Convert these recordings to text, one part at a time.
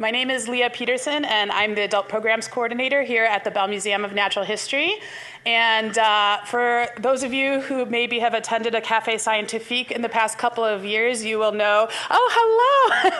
My name is Leah Peterson, and I'm the Adult Programs Coordinator here at the Bell Museum of Natural History. And uh, for those of you who maybe have attended a Cafe Scientifique in the past couple of years, you will know, oh, hello!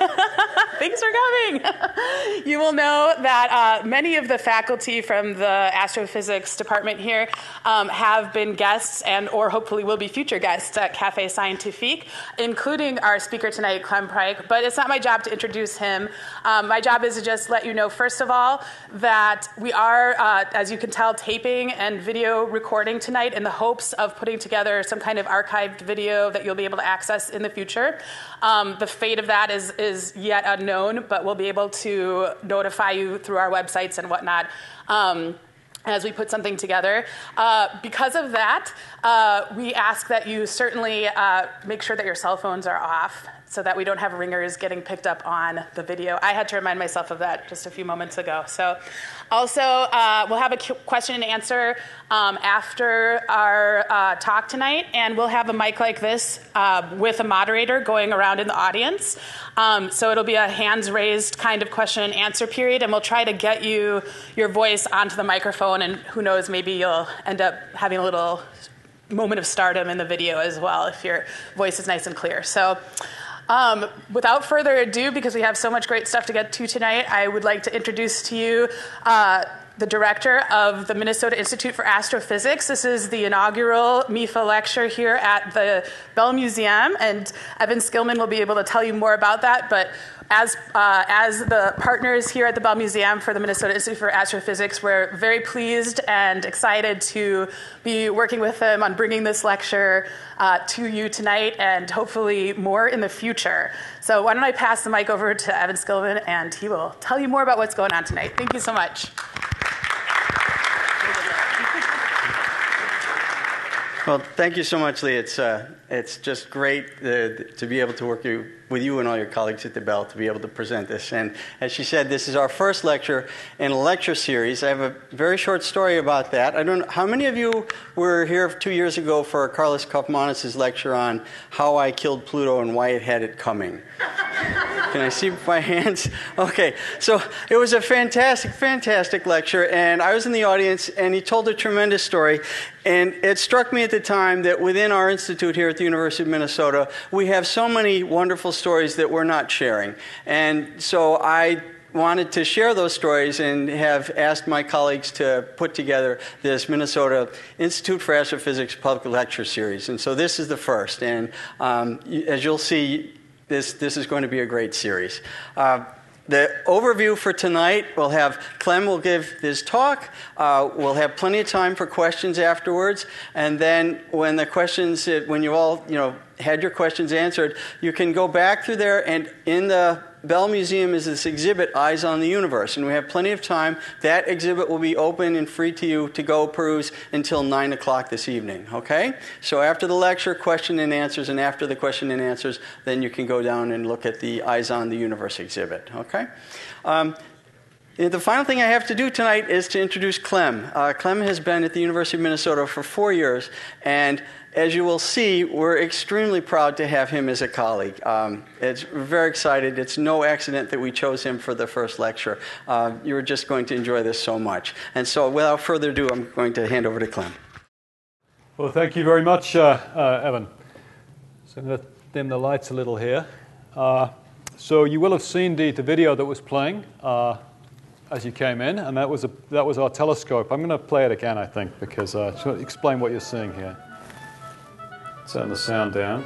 Thanks for coming! you will know that uh, many of the faculty from the astrophysics department here um, have been guests and or hopefully will be future guests at Cafe Scientifique, including our speaker tonight, Clem Pryke. But it's not my job to introduce him. Um, my job is to just let you know, first of all, that we are, uh, as you can tell, taping and video recording tonight in the hopes of putting together some kind of archived video that you'll be able to access in the future. Um, the fate of that is, is yet unknown, but we'll be able to notify you through our websites and whatnot. Um, as we put something together. Uh, because of that, uh, we ask that you certainly uh, make sure that your cell phones are off so that we don't have ringers getting picked up on the video. I had to remind myself of that just a few moments ago. So, also, uh, we'll have a question and answer um, after our uh, talk tonight, and we'll have a mic like this uh, with a moderator going around in the audience. Um, so, it'll be a hands raised kind of question and answer period, and we'll try to get you your voice onto the microphone, and who knows, maybe you'll end up having a little moment of stardom in the video as well if your voice is nice and clear. So, um, without further ado, because we have so much great stuff to get to tonight, I would like to introduce to you uh, the director of the Minnesota Institute for Astrophysics. This is the inaugural MIFA lecture here at the Bell Museum, and Evan Skillman will be able to tell you more about that. But as, uh, as the partners here at the Bell Museum for the Minnesota Institute for Astrophysics, we're very pleased and excited to be working with them on bringing this lecture uh, to you tonight and hopefully more in the future. So, why don't I pass the mic over to Evan Skillman and he will tell you more about what's going on tonight. Thank you so much. Well, thank you so much, Lee. It's, uh, it's just great uh, to be able to work you, with you and all your colleagues at the Bell to be able to present this. And as she said, this is our first lecture in a lecture series. I have a very short story about that. I don't know, how many of you were here two years ago for Karlis Kaufmanis' lecture on how I killed Pluto and why it had it coming? Can I see my hands? Okay, so it was a fantastic, fantastic lecture, and I was in the audience, and he told a tremendous story. And it struck me at the time that within our institute here at the University of Minnesota, we have so many wonderful stories that we're not sharing. And so I wanted to share those stories and have asked my colleagues to put together this Minnesota Institute for Astrophysics public lecture series. And so this is the first. And um, as you'll see, this, this is going to be a great series. Uh, the overview for tonight, we'll have Clem will give his talk. Uh, we'll have plenty of time for questions afterwards. And then when the questions, when you all, you know, had your questions answered, you can go back through there and in the Bell Museum is this exhibit, Eyes on the Universe, and we have plenty of time. That exhibit will be open and free to you to go peruse until 9 o'clock this evening, okay? So after the lecture, question and answers, and after the question and answers, then you can go down and look at the Eyes on the Universe exhibit, okay? Um, the final thing I have to do tonight is to introduce Clem. Uh, Clem has been at the University of Minnesota for four years, and as you will see, we're extremely proud to have him as a colleague. Um, it's very excited. It's no accident that we chose him for the first lecture. Uh, you're just going to enjoy this so much. And so, without further ado, I'm going to hand over to Clem. Well, thank you very much, uh, uh, Evan. So I'm going to dim the lights a little here. Uh, so you will have seen the, the video that was playing uh, as you came in, and that was, a, that was our telescope. I'm going to play it again, I think, because uh, to explain what you're seeing here. Turn the sound down.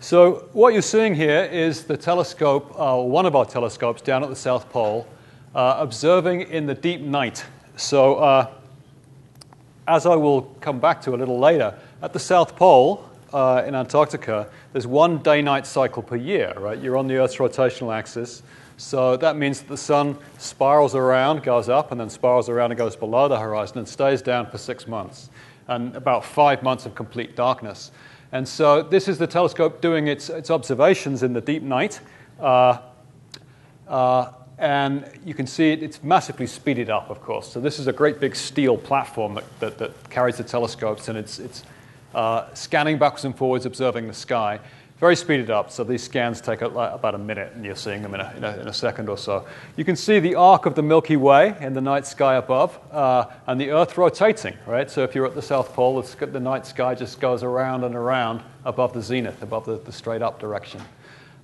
So what you're seeing here is the telescope, uh, one of our telescopes down at the South Pole, uh, observing in the deep night. So uh, as I will come back to a little later, at the South Pole uh, in Antarctica, there's one day-night cycle per year, right? You're on the Earth's rotational axis. So that means that the sun spirals around, goes up, and then spirals around and goes below the horizon and stays down for six months and about five months of complete darkness. And so this is the telescope doing its, its observations in the deep night. Uh, uh, and you can see it, it's massively speeded up, of course. So this is a great big steel platform that, that, that carries the telescopes, and it's, it's uh, scanning backwards and forwards, observing the sky. Very speeded up. So these scans take about a minute, and you're seeing them in a, in a, in a second or so. You can see the arc of the Milky Way in the night sky above, uh, and the Earth rotating, right? So if you're at the South Pole, the night sky just goes around and around above the zenith, above the, the straight up direction.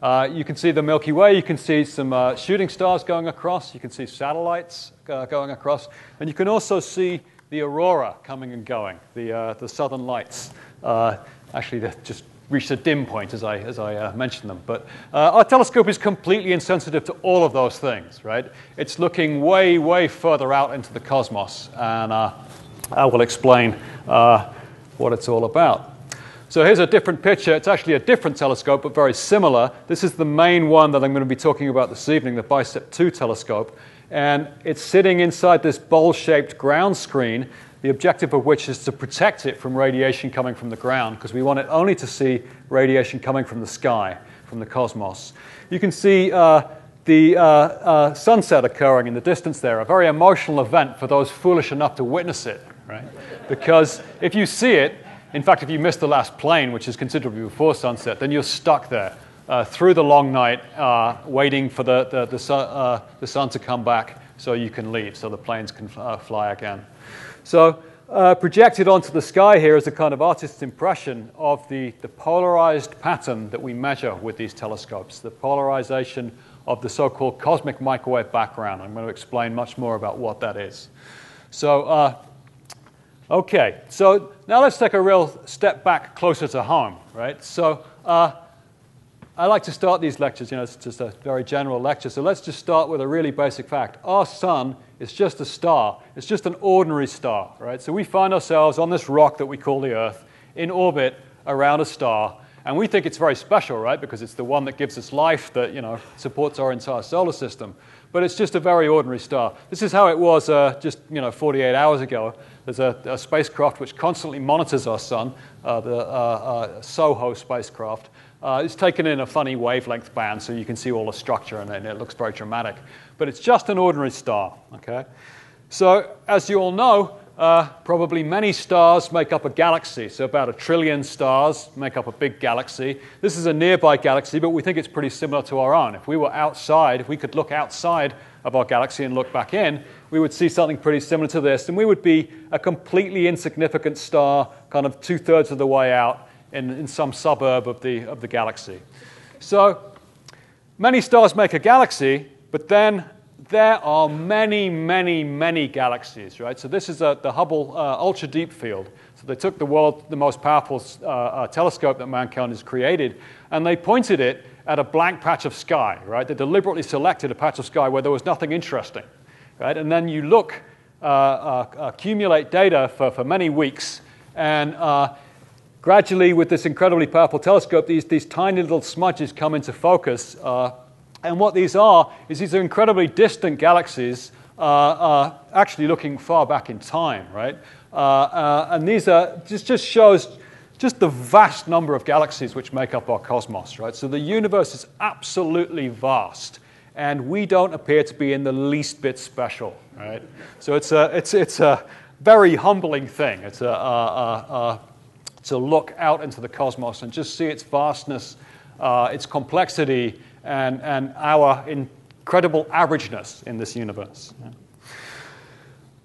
Uh, you can see the Milky Way, you can see some uh, shooting stars going across, you can see satellites uh, going across, and you can also see the aurora coming and going, the, uh, the southern lights. Uh, actually, they're just reached a dim point as I, as I uh, mentioned them. But uh, our telescope is completely insensitive to all of those things, right? It's looking way, way further out into the cosmos, and uh, I will explain uh, what it's all about. So here's a different picture. It's actually a different telescope, but very similar. This is the main one that I'm going to be talking about this evening, the BICEP 2 telescope. And it's sitting inside this bowl shaped ground screen, the objective of which is to protect it from radiation coming from the ground, because we want it only to see radiation coming from the sky, from the cosmos. You can see uh, the uh, uh, sunset occurring in the distance there, a very emotional event for those foolish enough to witness it, right? Because if you see it, in fact, if you miss the last plane, which is considerably before sunset, then you're stuck there uh, through the long night, uh, waiting for the, the, the, sun, uh, the, sun, to come back so you can leave, so the planes can uh, fly again. So, uh, projected onto the sky here is a kind of artist's impression of the, the polarized pattern that we measure with these telescopes, the polarization of the so called cosmic microwave background. I'm going to explain much more about what that is. So, uh, Okay, so now let's take a real step back closer to home, right? So uh, I like to start these lectures, you know, it's just a very general lecture. So let's just start with a really basic fact. Our sun is just a star, it's just an ordinary star, right? So we find ourselves on this rock that we call the Earth in orbit around a star. And we think it's very special, right? Because it's the one that gives us life, that you know supports our entire solar system. But it's just a very ordinary star. This is how it was uh, just you know 48 hours ago. There's a, a spacecraft which constantly monitors our sun, uh, the uh, uh SOHO spacecraft. Uh, it's taken in a funny wavelength band so you can see all the structure and it looks very dramatic. But it's just an ordinary star, okay? So, as you all know, uh, probably many stars make up a galaxy. So, about a trillion stars make up a big galaxy. This is a nearby galaxy, but we think it's pretty similar to our own. If we were outside, if we could look outside of our galaxy and look back in, we would see something pretty similar to this, and we would be a completely insignificant star, kind of two thirds of the way out in, in some suburb of the, of the galaxy. So, many stars make a galaxy, but then there are many, many, many galaxies, right? So, this is a, the Hubble uh, Ultra Deep Field. So, they took the world, the most powerful uh, uh, telescope that mankind has created, and they pointed it at a blank patch of sky, right? They deliberately selected a patch of sky where there was nothing interesting right? And then you look, uh, uh, accumulate data for, for many weeks, and uh, gradually, with this incredibly powerful telescope, these, these tiny little smudges come into focus. Uh, and what these are is these are incredibly distant galaxies, uh, uh, actually looking far back in time, right? and these are just, just shows just the vast number of galaxies which make up our cosmos, right? So the universe is absolutely vast and we don't appear to be in the least bit special, right? So it's a, it's, it's a very humbling thing. It's a, a, a, to look out into the cosmos and just see its vastness, uh, its complexity, and, and our incredible averageness in this universe. Yeah.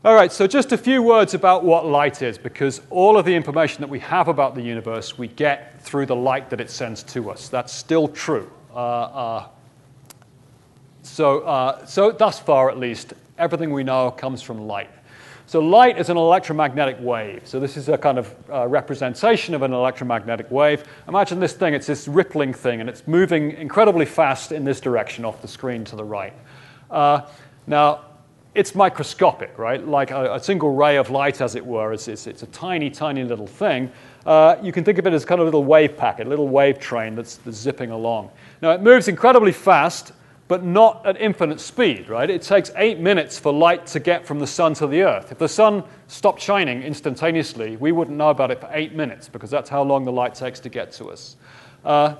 All right, so just a few words about what light is, because all of the information that we have about the universe we get through the light that it sends to us. That's still true. Uh, uh, so, uh, so thus far at least, everything we know comes from light. So light is an electromagnetic wave. So this is a kind of uh, representation of an electromagnetic wave. Imagine this thing, it's this rippling thing, and it's moving incredibly fast in this direction off the screen to the right. Uh, now, it's microscopic, right? Like a, a, single ray of light, as it were. It's, it's, it's a tiny, tiny little thing. Uh, you can think of it as kind of a little wave packet, a little wave train that's, that's zipping along. Now, it moves incredibly fast, but not at infinite speed, right? It takes eight minutes for light to get from the sun to the earth. If the sun stopped shining instantaneously, we wouldn't know about it for eight minutes because that's how long the light takes to get to us. Uh,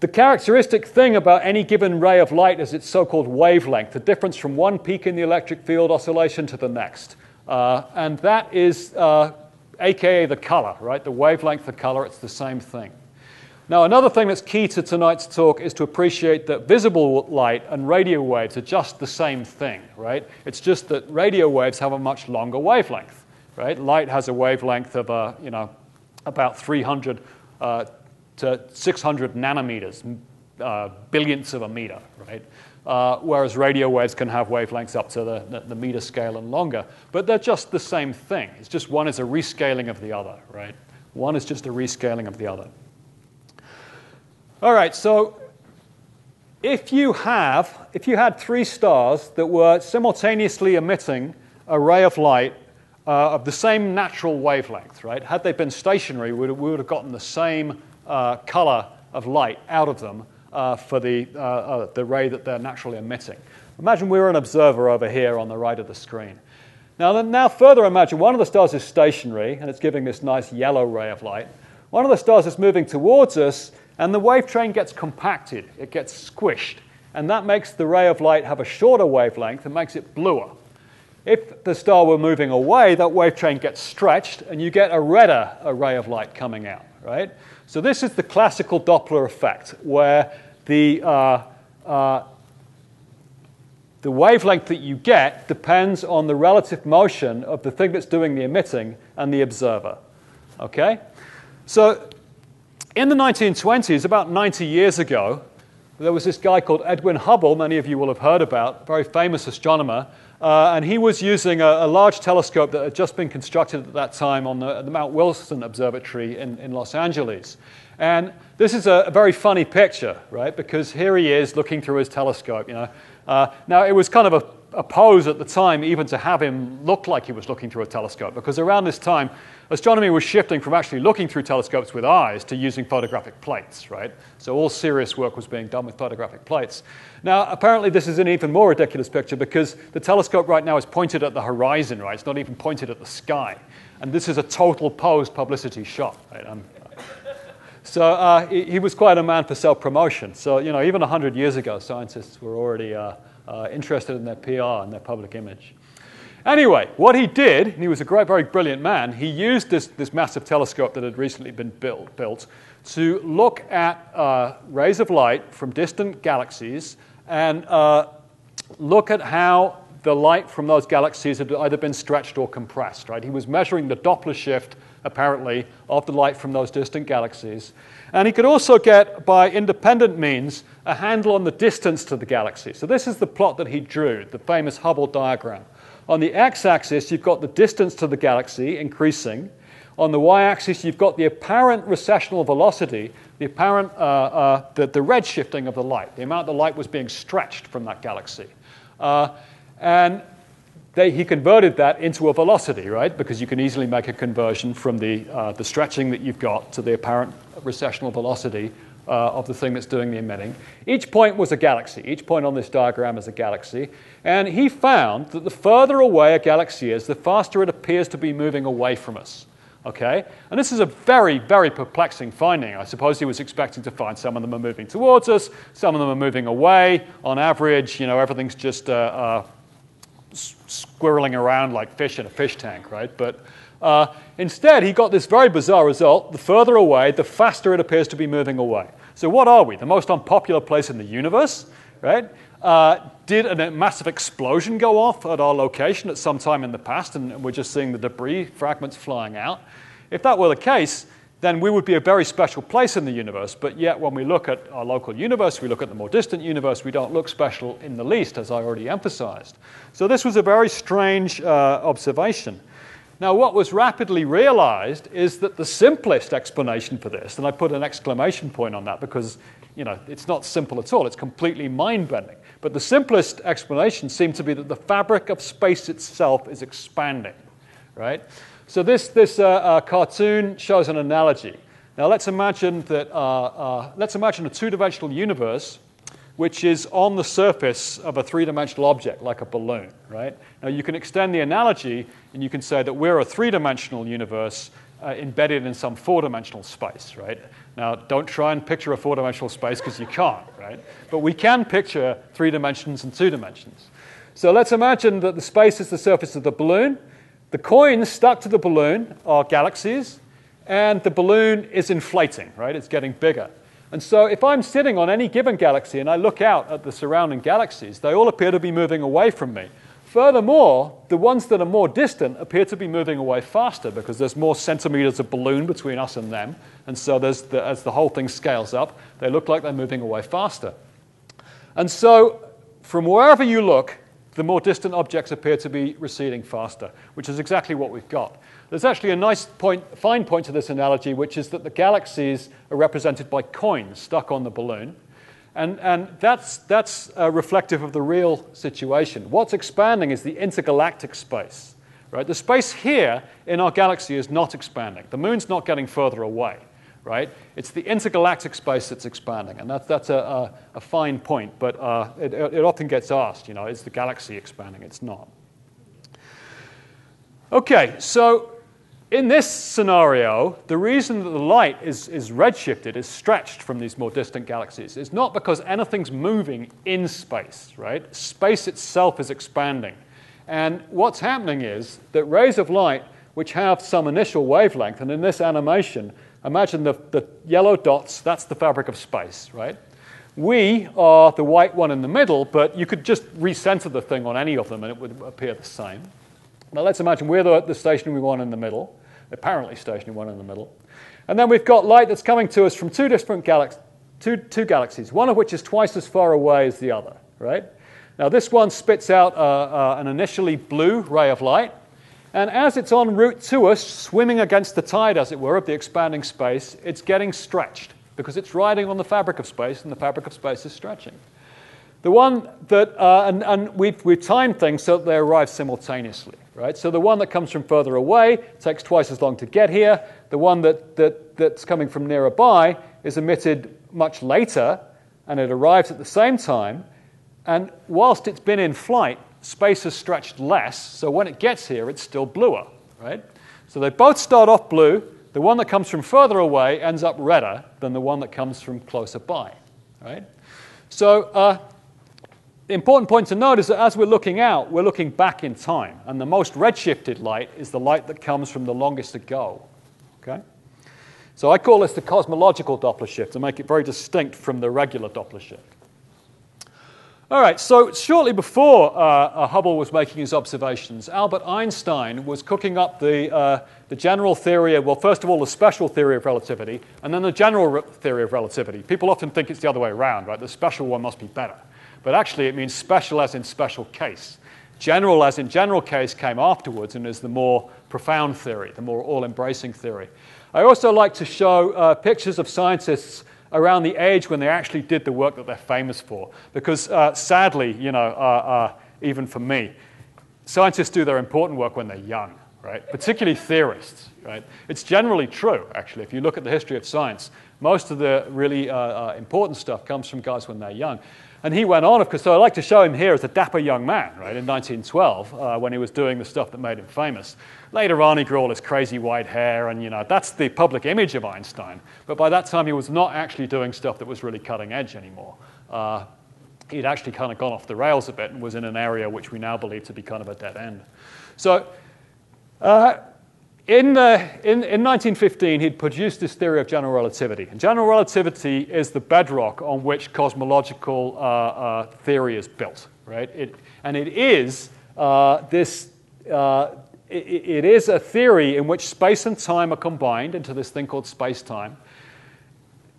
the characteristic thing about any given ray of light is its so called wavelength, the difference from one peak in the electric field oscillation to the next. Uh, and that is uh, AKA the color, right? The wavelength, of color, it's the same thing. Now, another thing that's key to tonight's talk is to appreciate that visible light and radio waves are just the same thing, right? It's just that radio waves have a much longer wavelength, right? Light has a wavelength of, uh, you know, about 300 uh, to 600 nanometers, uh, billionths of a meter, right? Uh, whereas radio waves can have wavelengths up to the, the, the, meter scale and longer. But they're just the same thing. It's just one is a rescaling of the other, right? One is just a rescaling of the other. All right, so if you have, if you had three stars that were simultaneously emitting a ray of light uh, of the same natural wavelength, right? Had they been stationary, we would, have gotten the same uh, color of light out of them uh, for the, uh, uh, the ray that they're naturally emitting. Imagine we were an observer over here on the right of the screen. Now, now further imagine one of the stars is stationary and it's giving this nice yellow ray of light. One of the stars is moving towards us and the wave train gets compacted, it gets squished, and that makes the ray of light have a shorter wavelength and makes it bluer. If the star were moving away, that wave train gets stretched, and you get a redder array of light coming out, right? So this is the classical Doppler effect, where the, uh, uh, the wavelength that you get depends on the relative motion of the thing that's doing the emitting and the observer. Okay? So in the 1920s, about 90 years ago, there was this guy called Edwin Hubble, many of you will have heard about, very famous astronomer, uh, and he was using a, a, large telescope that had just been constructed at that time on the, the Mount Wilson Observatory in, in, Los Angeles. And this is a, a, very funny picture, right? Because here he is looking through his telescope, you know. Uh, now, it was kind of a a pose at the time even to have him look like he was looking through a telescope, because around this time, astronomy was shifting from actually looking through telescopes with eyes to using photographic plates, right? So all serious work was being done with photographic plates. Now, apparently, this is an even more ridiculous picture because the telescope right now is pointed at the horizon, right? It's not even pointed at the sky. And this is a total pose publicity shot, right? Um, so uh, he, he, was quite a man for self promotion. So, you know, even 100 years ago, scientists were already. Uh, uh, interested in their PR and their public image. Anyway, what he did, and he was a great, very brilliant man, he used this, this massive telescope that had recently been built, built to look at uh, rays of light from distant galaxies and uh, look at how the light from those galaxies had either been stretched or compressed. Right? He was measuring the Doppler shift, apparently, of the light from those distant galaxies. And he could also get, by independent means, a handle on the distance to the galaxy. So this is the plot that he drew, the famous Hubble diagram. On the x-axis, you've got the distance to the galaxy increasing. On the y-axis, you've got the apparent recessional velocity, the apparent, uh, uh, the, the redshifting of the light, the amount the light was being stretched from that galaxy. Uh, and they, he converted that into a velocity, right? Because you can easily make a conversion from the, uh, the stretching that you've got to the apparent recessional velocity uh, of the thing that's doing the emitting. Each point was a galaxy. Each point on this diagram is a galaxy. And he found that the further away a galaxy is, the faster it appears to be moving away from us. Okay? And this is a very, very perplexing finding. I suppose he was expecting to find some of them are moving towards us, some of them are moving away. On average, you know, everything's just uh, uh, squirreling around like fish in a fish tank, right? But uh, instead, he got this very bizarre result. The further away, the faster it appears to be moving away. So, what are we? The most unpopular place in the universe, right? Uh, did a massive explosion go off at our location at some time in the past, and we're just seeing the debris fragments flying out? If that were the case, then we would be a very special place in the universe. But yet, when we look at our local universe, we look at the more distant universe, we don't look special in the least, as I already emphasized. So, this was a very strange uh, observation. Now, what was rapidly realized is that the simplest explanation for this, and I put an exclamation point on that because you know, it's not simple at all, it's completely mind bending. But the simplest explanation seemed to be that the fabric of space itself is expanding, right? So this, this uh, uh, cartoon shows an analogy. Now let's imagine that, uh, uh, let's imagine a two-dimensional universe which is on the surface of a three-dimensional object, like a balloon, right? Now you can extend the analogy and you can say that we're a three-dimensional universe uh, embedded in some four-dimensional space, right? Now, don't try and picture a four-dimensional space because you can't, right? But we can picture three dimensions and two dimensions. So let's imagine that the space is the surface of the balloon, the coins stuck to the balloon are galaxies, and the balloon is inflating, right? It's getting bigger. And so if I'm sitting on any given galaxy and I look out at the surrounding galaxies, they all appear to be moving away from me. Furthermore, the ones that are more distant appear to be moving away faster because there's more centimeters of balloon between us and them. And so the, as the whole thing scales up, they look like they're moving away faster. And so from wherever you look, the more distant objects appear to be receding faster, which is exactly what we've got. There's actually a nice point, fine point to this analogy, which is that the galaxies are represented by coins stuck on the balloon. And, and that's, that's uh, reflective of the real situation. What's expanding is the intergalactic space. Right? The space here in our galaxy is not expanding. The moon's not getting further away. Right? It's the intergalactic space that's expanding, and that's, that's a, a, a fine point, but uh, it, it often gets asked, you know, is the galaxy expanding? It's not. Okay, so in this scenario, the reason that the light is, is redshifted, is stretched from these more distant galaxies, is not because anything's moving in space, right? Space itself is expanding. And what's happening is that rays of light, which have some initial wavelength, and in this animation, imagine the, the yellow dots, that's the fabric of space, right? We are the white one in the middle, but you could just recenter the thing on any of them and it would appear the same. Now let's imagine we're the, the stationary one in the middle apparently stationary one in the middle. And then we've got light that's coming to us from two different galaxies, two, two galaxies, one of which is twice as far away as the other, right? Now, this one spits out uh, uh, an initially blue ray of light, and as it's en route to us, swimming against the tide, as it were, of the expanding space, it's getting stretched because it's riding on the fabric of space, and the fabric of space is stretching. The one that, uh, and, and we've, we've timed things so that they arrive simultaneously right? So the one that comes from further away takes twice as long to get here. The one that, that, that's coming from nearby is emitted much later, and it arrives at the same time. And whilst it's been in flight, space has stretched less, so when it gets here, it's still bluer, right? So they both start off blue. The one that comes from further away ends up redder than the one that comes from closer by, right? So uh, the important point to note is that as we're looking out, we're looking back in time, and the most redshifted light is the light that comes from the longest ago. Okay? So I call this the cosmological Doppler shift to make it very distinct from the regular Doppler shift. All right, so shortly before uh, uh, Hubble was making his observations, Albert Einstein was cooking up the, uh, the general theory of, well, first of all, the special theory of relativity, and then the general re- theory of relativity. People often think it's the other way around, right? The special one must be better. But actually, it means special as in special case. General as in general case came afterwards and is the more profound theory, the more all embracing theory. I also like to show uh, pictures of scientists around the age when they actually did the work that they're famous for. Because uh, sadly, you know, uh, uh even for me, scientists do their important work when they're young, right? Particularly theorists, right? It's generally true, actually. If you look at the history of science, most of the really uh, uh, important stuff comes from guys when they're young. And he went on, of course, so I like to show him here as a dapper young man, right, in 1912, uh, when he was doing the stuff that made him famous. Later on, he grew all his crazy white hair, and, you know, that's the public image of Einstein. But by that time, he was not actually doing stuff that was really cutting edge anymore. Uh, he'd actually kind of gone off the rails a bit and was in an area which we now believe to be kind of a dead end. So, uh, in, the, in, in 1915, he'd produced this theory of general relativity. And general relativity is the bedrock on which cosmological uh, uh, theory is built, right? It, and it is uh, this, uh, it, it is a theory in which space and time are combined into this thing called space-time.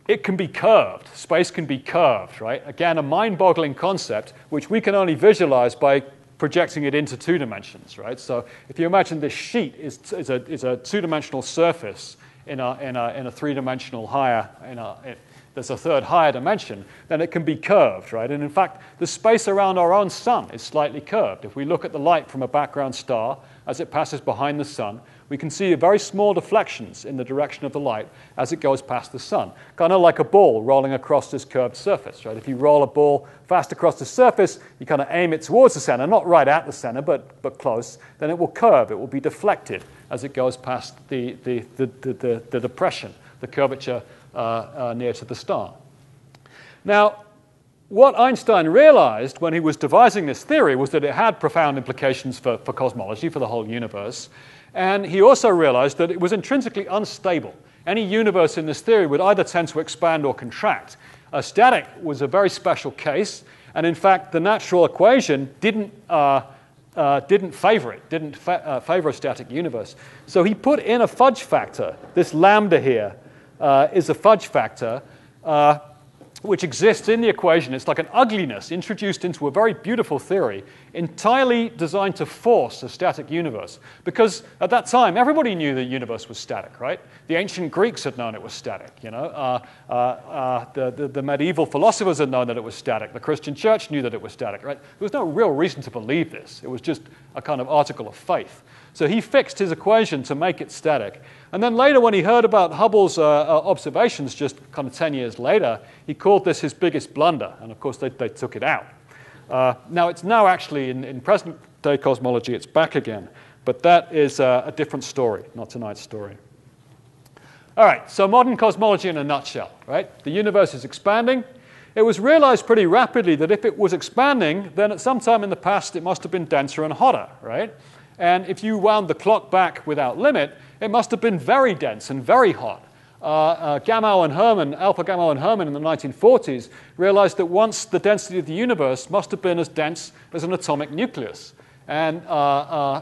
It can be curved. Space can be curved, right? Again, a mind-boggling concept which we can only visualize by projecting it into two dimensions, right? So if you imagine this sheet is, is, a, is a two-dimensional surface in a, in a, in a three-dimensional higher, in a, it, there's a third higher dimension, then it can be curved, right? And in fact, the space around our own sun is slightly curved. If we look at the light from a background star as it passes behind the sun, we can see very small deflections in the direction of the light as it goes past the sun, kind of like a ball rolling across this curved surface. Right? If you roll a ball fast across the surface, you kind of aim it towards the center, not right at the center, but, but close, then it will curve, it will be deflected as it goes past the, the, the, the, the depression, the curvature uh, uh, near to the star. Now, what Einstein realized when he was devising this theory was that it had profound implications for, for cosmology, for the whole universe. And he also realized that it was intrinsically unstable. any universe in this theory would either tend to expand or contract. A static was a very special case, and in fact, the natural equation didn't, uh, uh, didn't favor it, didn't fa- uh, favor a static universe. So he put in a fudge factor. This lambda here uh, is a fudge factor uh, which exists in the equation. It's like an ugliness introduced into a very beautiful theory, entirely designed to force a static universe. Because at that time, everybody knew the universe was static, right? The ancient Greeks had known it was static, you know. Uh, uh, uh, the, the, the, medieval philosophers had known that it was static. The Christian church knew that it was static, right? There was no real reason to believe this. It was just a kind of article of faith. So he fixed his equation to make it static. And then later, when he heard about Hubble's uh, uh, observations just kind of 10 years later, he called this his biggest blunder. And of course, they, they took it out. Uh, now, it's now actually, in, in, present day cosmology, it's back again. But that is uh, a different story, not tonight's story. All right, so modern cosmology in a nutshell, right? The universe is expanding. It was realized pretty rapidly that if it was expanding, then at some time in the past it must have been denser and hotter, right? And if you wound the clock back without limit, it must have been very dense and very hot. Uh, uh, Gamow and Herman, Alpher Gamow and Herman in the 1940s, realized that once the density of the universe must have been as dense as an atomic nucleus. And uh, uh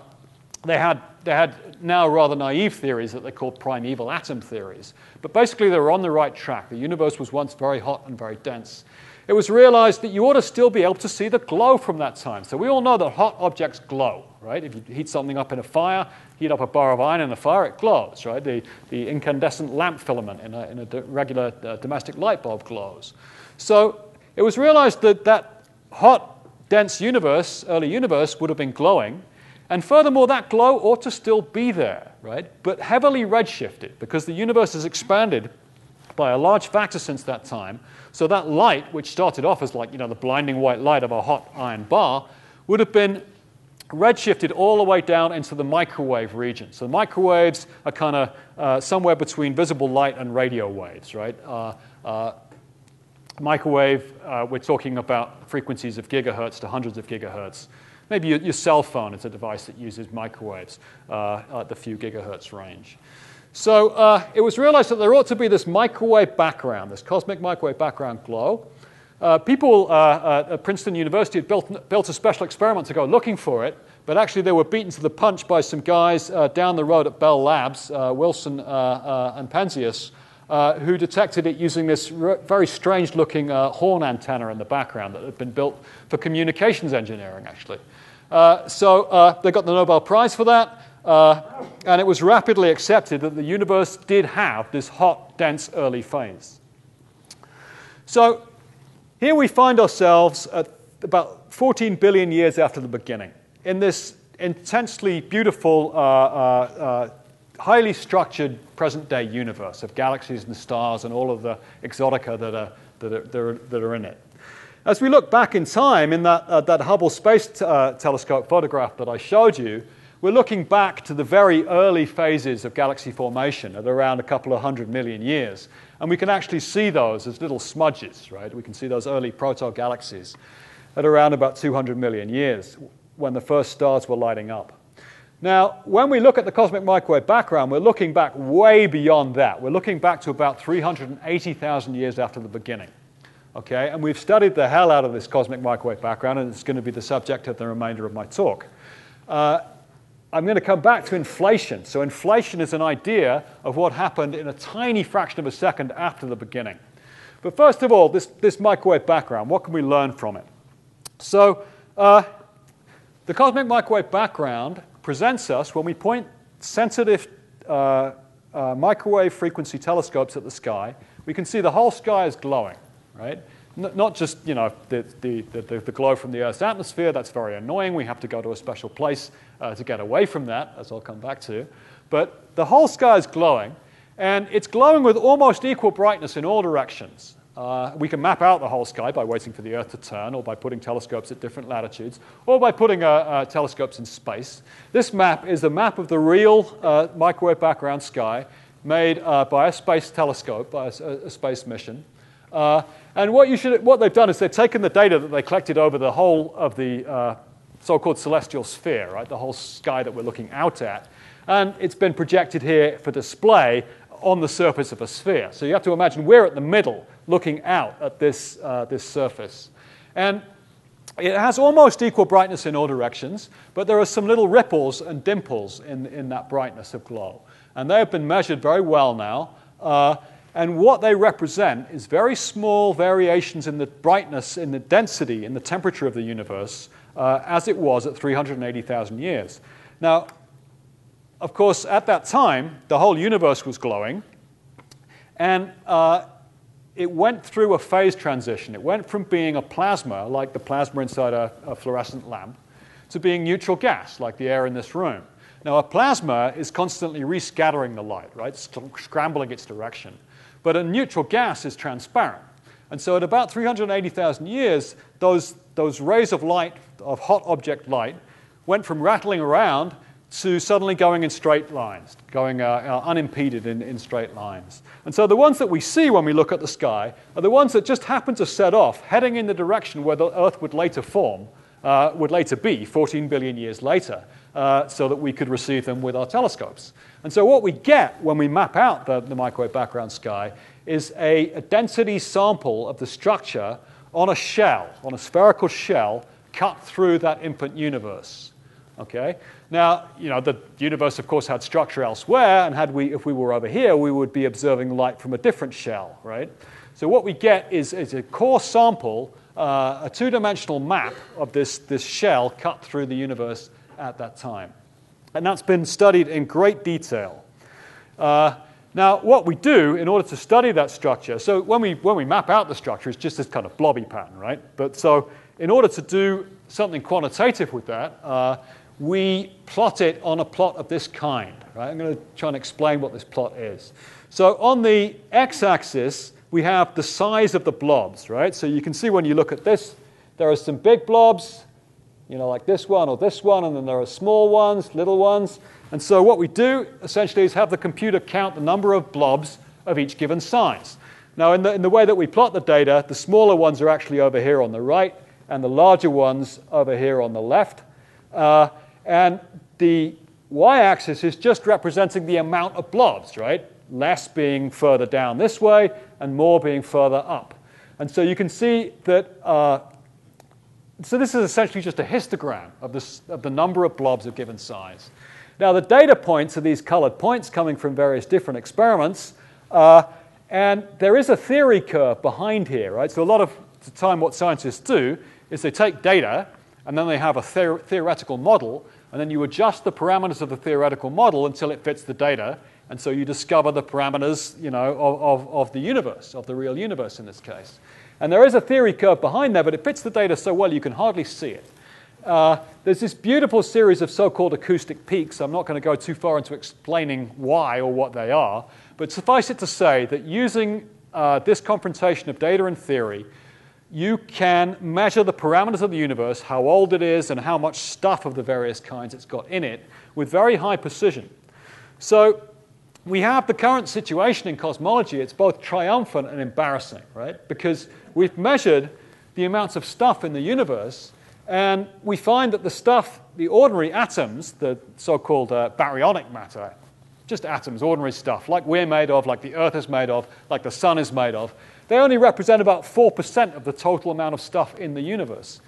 they, had, they had now rather naive theories that they called primeval atom theories. But basically, they were on the right track. The universe was once very hot and very dense it was realized that you ought to still be able to see the glow from that time. So we all know that hot objects glow, right? If you heat something up in a fire, heat up a bar of iron in a fire, it glows, right? The, the incandescent lamp filament in a, in a regular uh, domestic light bulb glows. So it was realized that that hot, dense universe, early universe, would have been glowing. And furthermore, that glow ought to still be there, right? But heavily redshifted because the universe has expanded by a large factor since that time. So that light, which started off as like, you know, the blinding white light of a hot iron bar, would have been redshifted all the way down into the microwave region. So microwaves are kind of uh, somewhere between visible light and radio waves, right? Uh, uh, microwave, uh, we're talking about frequencies of gigahertz to hundreds of gigahertz. Maybe your, your cell phone is a device that uses microwaves uh, at the few gigahertz range. So uh, it was realized that there ought to be this microwave background, this cosmic microwave background glow. Uh, people uh, uh, at Princeton University had built, built a special experiment to go looking for it, but actually they were beaten to the punch by some guys uh, down the road at Bell Labs, uh, Wilson and Penzias, who detected it using this very strange looking horn antenna in the background that had been built for communications engineering, actually. so they got the Nobel Prize for that. Uh, and it was rapidly accepted that the universe did have this hot, dense early phase. So here we find ourselves at about 14 billion years after the beginning in this intensely beautiful, uh, uh, uh highly structured present day universe of galaxies and stars and all of the exotica that are, that are, that are, that are in it. As we look back in time in that, uh, that Hubble Space uh, Telescope photograph that I showed you, we're looking back to the very early phases of galaxy formation at around a couple of hundred million years. And we can actually see those as little smudges, right? We can see those early proto galaxies at around about 200 million years when the first stars were lighting up. Now, when we look at the cosmic microwave background, we're looking back way beyond that. We're looking back to about 380,000 years after the beginning. Okay, and we've studied the hell out of this cosmic microwave background, and it's going to be the subject of the remainder of my talk. Uh, I'm going to come back to inflation. So, inflation is an idea of what happened in a tiny fraction of a second after the beginning. But first of all, this, this microwave background, what can we learn from it? So, uh, the cosmic microwave background presents us when we point sensitive uh, uh, microwave frequency telescopes at the sky, we can see the whole sky is glowing, right? Not just you know the, the, the, the, glow from the Earth's atmosphere, that's very annoying. We have to go to a special place uh, to get away from that, as I'll come back to. But the whole sky is glowing, and it's glowing with almost equal brightness in all directions. Uh, we can map out the whole sky by waiting for the Earth to turn, or by putting telescopes at different latitudes, or by putting uh, uh, telescopes in space. This map is a map of the real uh, microwave background sky made uh, by a space telescope, by a, a space mission. Uh, and what, you should, what they've done is they've taken the data that they collected over the whole of the uh, so-called celestial sphere, right, the whole sky that we're looking out at, and it's been projected here for display on the surface of a sphere. So you have to imagine we're at the middle looking out at this, uh, this surface. And it has almost equal brightness in all directions, but there are some little ripples and dimples in, in that brightness of glow. And they have been measured very well now. Uh, and what they represent is very small variations in the brightness, in the density, in the temperature of the universe uh, as it was at 380,000 years. Now, of course, at that time, the whole universe was glowing, and uh, it went through a phase transition. It went from being a plasma, like the plasma inside a, a fluorescent lamp, to being neutral gas, like the air in this room. Now, a plasma is constantly rescattering the light, right? Scrambling its direction. But a neutral gas is transparent. And so at about 380,000 years, those, those rays of light, of hot object light, went from rattling around to suddenly going in straight lines, going uh, uh, unimpeded in, in straight lines. And so the ones that we see when we look at the sky are the ones that just happen to set off, heading in the direction where the Earth would later form, uh, would later be 14 billion years later, uh, so that we could receive them with our telescopes. And so what we get when we map out the, the microwave background sky is a, a density sample of the structure on a shell, on a spherical shell, cut through that infant universe. Okay? Now, you know, the universe, of course, had structure elsewhere, and had we, if we were over here, we would be observing light from a different shell, right? So what we get is, is a core sample, uh, a two-dimensional map of this, this shell cut through the universe at that time. And that's been studied in great detail. Uh, now, what we do in order to study that structure, so when we, when we map out the structure, it's just this kind of blobby pattern, right? But so in order to do something quantitative with that, uh, we plot it on a plot of this kind. Right? I'm going to try and explain what this plot is. So on the x-axis, we have the size of the blobs, right? So you can see when you look at this, there are some big blobs, you know, like this one or this one, and then there are small ones, little ones. And so what we do essentially is have the computer count the number of blobs of each given size. Now, in the, in the way that we plot the data, the smaller ones are actually over here on the right, and the larger ones over here on the left. Uh, and the y-axis is just representing the amount of blobs, right? Less being further down this way and more being further up. And so you can see that, uh, so this is essentially just a histogram of, this, of the number of blobs of given size. Now the data points are these colored points coming from various different experiments. Uh, and there is a theory curve behind here, right? So a lot of the time what scientists do is they take data and then they have a theor- theoretical model and then you adjust the parameters of the theoretical model until it fits the data, and so you discover the parameters you know, of, of, of the universe, of the real universe in this case. And there is a theory curve behind there, but it fits the data so well you can hardly see it. Uh, there's this beautiful series of so called acoustic peaks. I'm not going to go too far into explaining why or what they are, but suffice it to say that using uh, this confrontation of data and theory, you can measure the parameters of the universe, how old it is, and how much stuff of the various kinds it's got in it with very high precision. So we have the current situation in cosmology. It's both triumphant and embarrassing, right? Because we've measured the amounts of stuff in the universe, and we find that the stuff, the ordinary atoms, the so called uh, baryonic matter, just atoms, ordinary stuff, like we're made of, like the Earth is made of, like the sun is made of, they only represent about 4% of the total amount of stuff in the universe.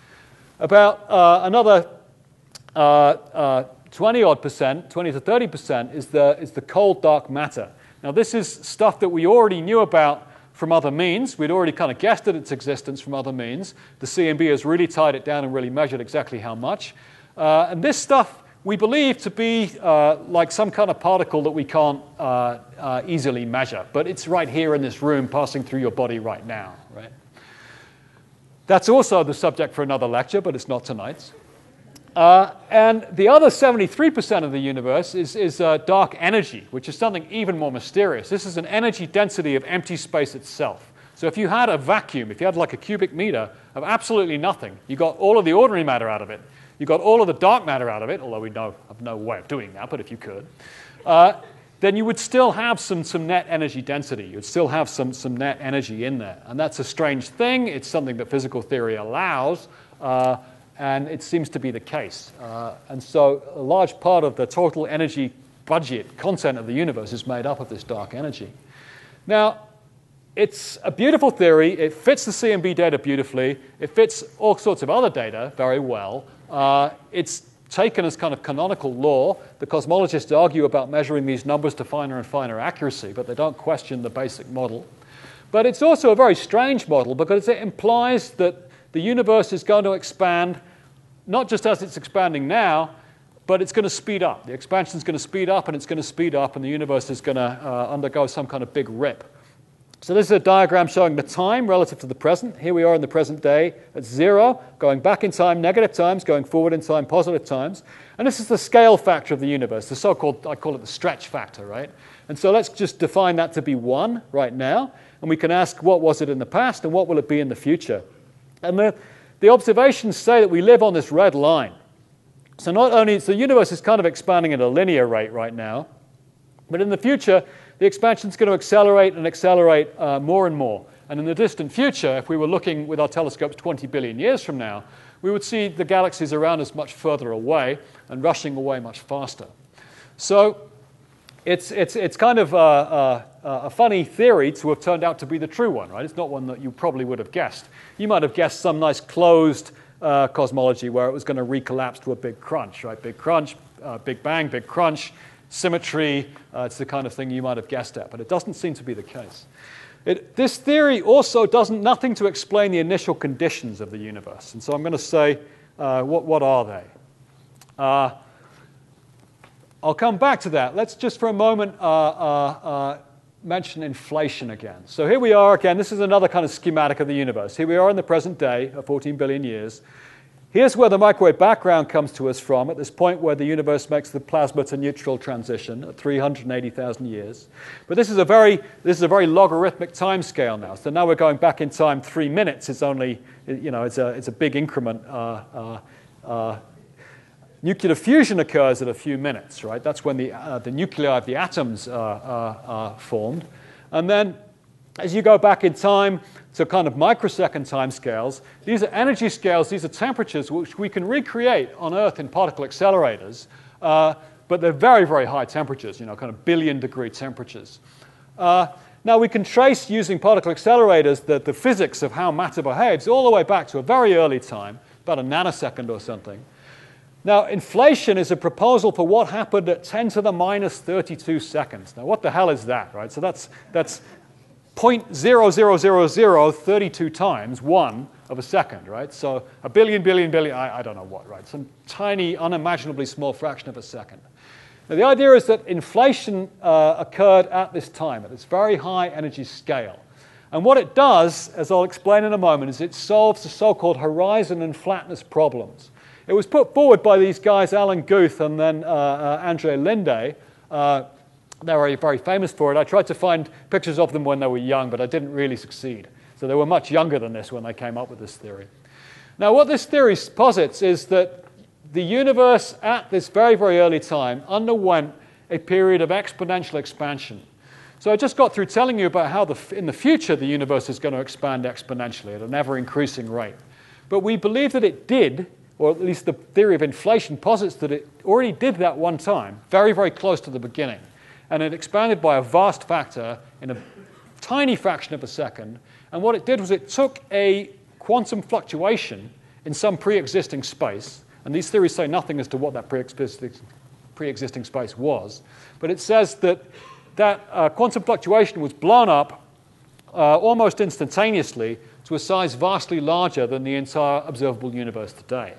About uh, another uh, uh, 20 odd percent, 20 to 30 percent, is the, is the cold dark matter. Now, this is stuff that we already knew about from other means. We'd already kind of guessed at its existence from other means. The CMB has really tied it down and really measured exactly how much. Uh, and this stuff we believe to be uh, like some kind of particle that we can't uh, uh, easily measure, but it's right here in this room passing through your body right now, right? That's also the subject for another lecture, but it's not tonight's. Uh, and the other 73% of the universe is, is uh, dark energy, which is something even more mysterious. This is an energy density of empty space itself. So if you had a vacuum, if you had like a cubic meter of absolutely nothing, you got all of the ordinary matter out of it, you got all of the dark matter out of it, although we know of no way of doing that, but if you could, uh, then you would still have some, some net energy density. You'd still have some, some net energy in there. And that's a strange thing. It's something that physical theory allows, uh, and it seems to be the case. Uh, and so a large part of the total energy budget content of the universe is made up of this dark energy. Now, it's a beautiful theory. It fits the CMB data beautifully. It fits all sorts of other data very well. Uh, it's taken as kind of canonical law. The cosmologists argue about measuring these numbers to finer and finer accuracy, but they don't question the basic model. But it's also a very strange model because it implies that the universe is going to expand not just as it's expanding now, but it's going to speed up. The expansion is going to speed up and it's going to speed up, and the universe is going to uh, undergo some kind of big rip. So, this is a diagram showing the time relative to the present. Here we are in the present day at zero, going back in time, negative times, going forward in time, positive times. And this is the scale factor of the universe, the so called, I call it the stretch factor, right? And so let's just define that to be one right now. And we can ask what was it in the past and what will it be in the future. And the, the observations say that we live on this red line. So, not only so the universe is kind of expanding at a linear rate right now, but in the future, the expansion is going to accelerate and accelerate uh, more and more. And in the distant future, if we were looking with our telescopes 20 billion years from now, we would see the galaxies around us much further away and rushing away much faster. So it's, it's, it's kind of a, a, a, funny theory to have turned out to be the true one, right? It's not one that you probably would have guessed. You might have guessed some nice closed uh, cosmology where it was going to recollapse to a big crunch, right? Big crunch, uh, big bang, big crunch, symmetry. Uh, it's the kind of thing you might have guessed at, but it doesn't seem to be the case. It, this theory also does nothing to explain the initial conditions of the universe. And so I'm going to say, uh, what, what are they? Uh, I'll come back to that. Let's just for a moment uh, uh, uh, mention inflation again. So here we are again. This is another kind of schematic of the universe. Here we are in the present day, of 14 billion years. Here's where the microwave background comes to us from at this point where the universe makes the plasma to neutral transition at 380,000 years. But this is a very, this is a very logarithmic time scale now. So now we're going back in time three minutes. It's only, you know, it's a, it's a big increment. Uh, uh, uh, nuclear fusion occurs at a few minutes, right? That's when the, uh, the nuclei of the atoms are formed. And then as you go back in time, to kind of microsecond time scales. These are energy scales, these are temperatures which we can recreate on Earth in particle accelerators, uh, but they're very, very high temperatures, you know, kind of billion degree temperatures. Uh, now, we can trace using particle accelerators the, the physics of how matter behaves all the way back to a very early time, about a nanosecond or something. Now, inflation is a proposal for what happened at 10 to the minus 32 seconds. Now, what the hell is that, right? So that's, that's 0.00032 times 1 of a second, right? So a billion, billion, billion, I, I, don't know what, right? Some tiny, unimaginably small fraction of a second. Now, the idea is that inflation uh, occurred at this time, at this very high energy scale. And what it does, as I'll explain in a moment, is it solves the so called horizon and flatness problems. It was put forward by these guys, Alan Guth and then uh, uh, Andrei Linde. Uh, they were very famous for it. I tried to find pictures of them when they were young, but I didn't really succeed. So they were much younger than this when they came up with this theory. Now, what this theory posits is that the universe at this very, very early time underwent a period of exponential expansion. So I just got through telling you about how the, in the future the universe is going to expand exponentially at an ever increasing rate. But we believe that it did, or at least the theory of inflation posits that it already did that one time, very, very close to the beginning and it expanded by a vast factor in a tiny fraction of a second. And what it did was it took a quantum fluctuation in some pre existing space, and these theories say nothing as to what that pre existing space was, but it says that that uh, quantum fluctuation was blown up uh, almost instantaneously to a size vastly larger than the entire observable universe today.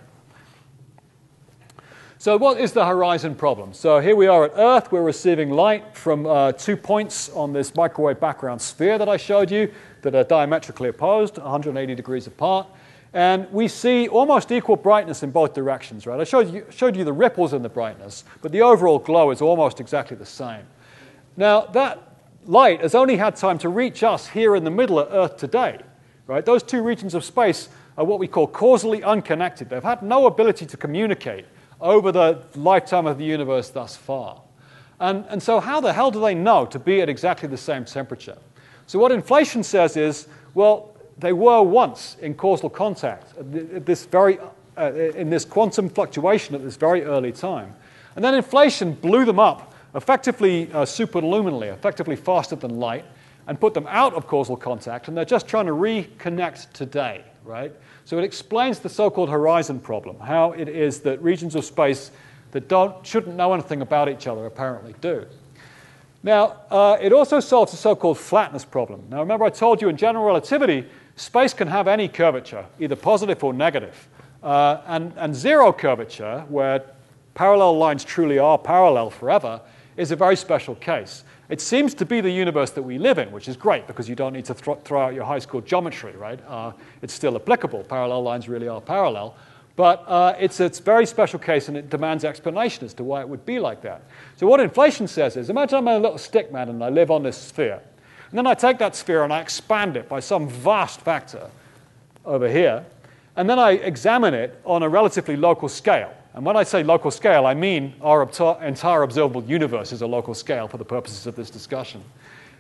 So, what is the horizon problem? So, here we are at Earth. We're receiving light from uh, two points on this microwave background sphere that I showed you that are diametrically opposed, 180 degrees apart. And we see almost equal brightness in both directions, right? I showed you, showed you the ripples in the brightness, but the overall glow is almost exactly the same. Now, that light has only had time to reach us here in the middle of Earth today, right? Those two regions of space are what we call causally unconnected. They've had no ability to communicate over the lifetime of the universe thus far. And, and so, how the hell do they know to be at exactly the same temperature? So, what inflation says is well, they were once in causal contact at this very, uh, in this quantum fluctuation at this very early time. And then inflation blew them up effectively uh, superluminally, effectively faster than light, and put them out of causal contact, and they're just trying to reconnect today, right? So it explains the so-called horizon problem, how it is that regions of space that don't, shouldn't know anything about each other apparently do. Now, uh, it also solves the so-called flatness problem. Now, remember I told you in general relativity, space can have any curvature, either positive or negative. Uh, and, and zero curvature, where parallel lines truly are parallel forever, is a very special case. It seems to be the universe that we live in, which is great because you don't need to th- throw out your high school geometry, right? Uh, it's still applicable. Parallel lines really are parallel. But uh, it's a very special case and it demands explanation as to why it would be like that. So, what inflation says is imagine I'm a little stick man and I live on this sphere. And then I take that sphere and I expand it by some vast factor over here. And then I examine it on a relatively local scale. And when I say local scale, I mean our entire observable universe is a local scale for the purposes of this discussion.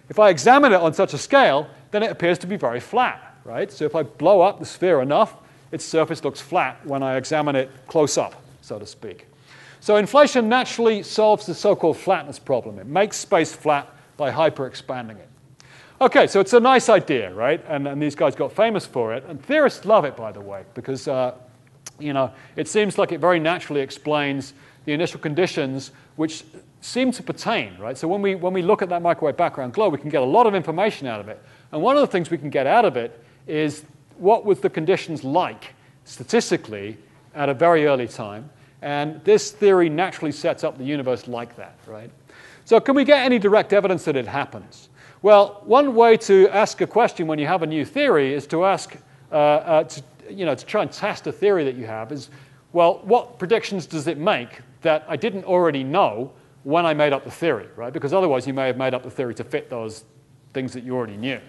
If I examine it on such a scale, then it appears to be very flat, right? So if I blow up the sphere enough, its surface looks flat when I examine it close up, so to speak. So inflation naturally solves the so-called flatness problem. It makes space flat by hyper-expanding it. Okay, so it's a nice idea, right? And, and these guys got famous for it. And theorists love it, by the way, because uh, you know, it seems like it very naturally explains the initial conditions which seem to pertain, right? So when we, when we look at that microwave background glow, we can get a lot of information out of it. And one of the things we can get out of it is what was the conditions like statistically at a very early time. And this theory naturally sets up the universe like that, right? So can we get any direct evidence that it happens? Well, one way to ask a question when you have a new theory is to ask, uh, uh, to, you know, to try and test a theory that you have is, well, what predictions does it make that I didn't already know when I made up the theory, right? Because otherwise you may have made up the theory to fit those things that you already knew,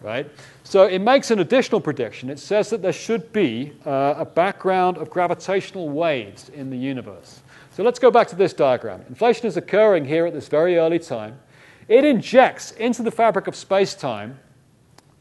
right? So it makes an additional prediction. It says that there should be uh, a background of gravitational waves in the universe. So let's go back to this diagram. Inflation is occurring here at this very early time. It injects into the fabric of space time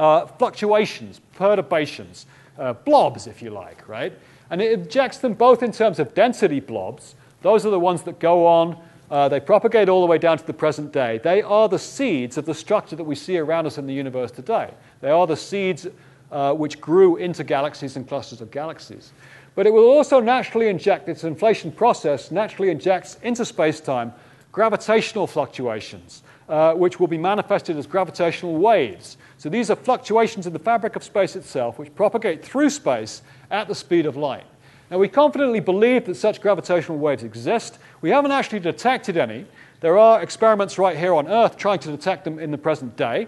uh, fluctuations, perturbations, uh, blobs, if you like, right? And it injects them both in terms of density blobs. Those are the ones that go on, uh, they propagate all the way down to the present day. They are the seeds of the structure that we see around us in the universe today. They are the seeds uh, which grew into galaxies and clusters of galaxies. But it will also naturally inject, its inflation process naturally injects into space time gravitational fluctuations, uh, which will be manifested as gravitational waves. So these are fluctuations in the fabric of space itself which propagate through space at the speed of light. Now, we confidently believe that such gravitational waves exist. We haven't actually detected any. There are experiments right here on Earth trying to detect them in the present day,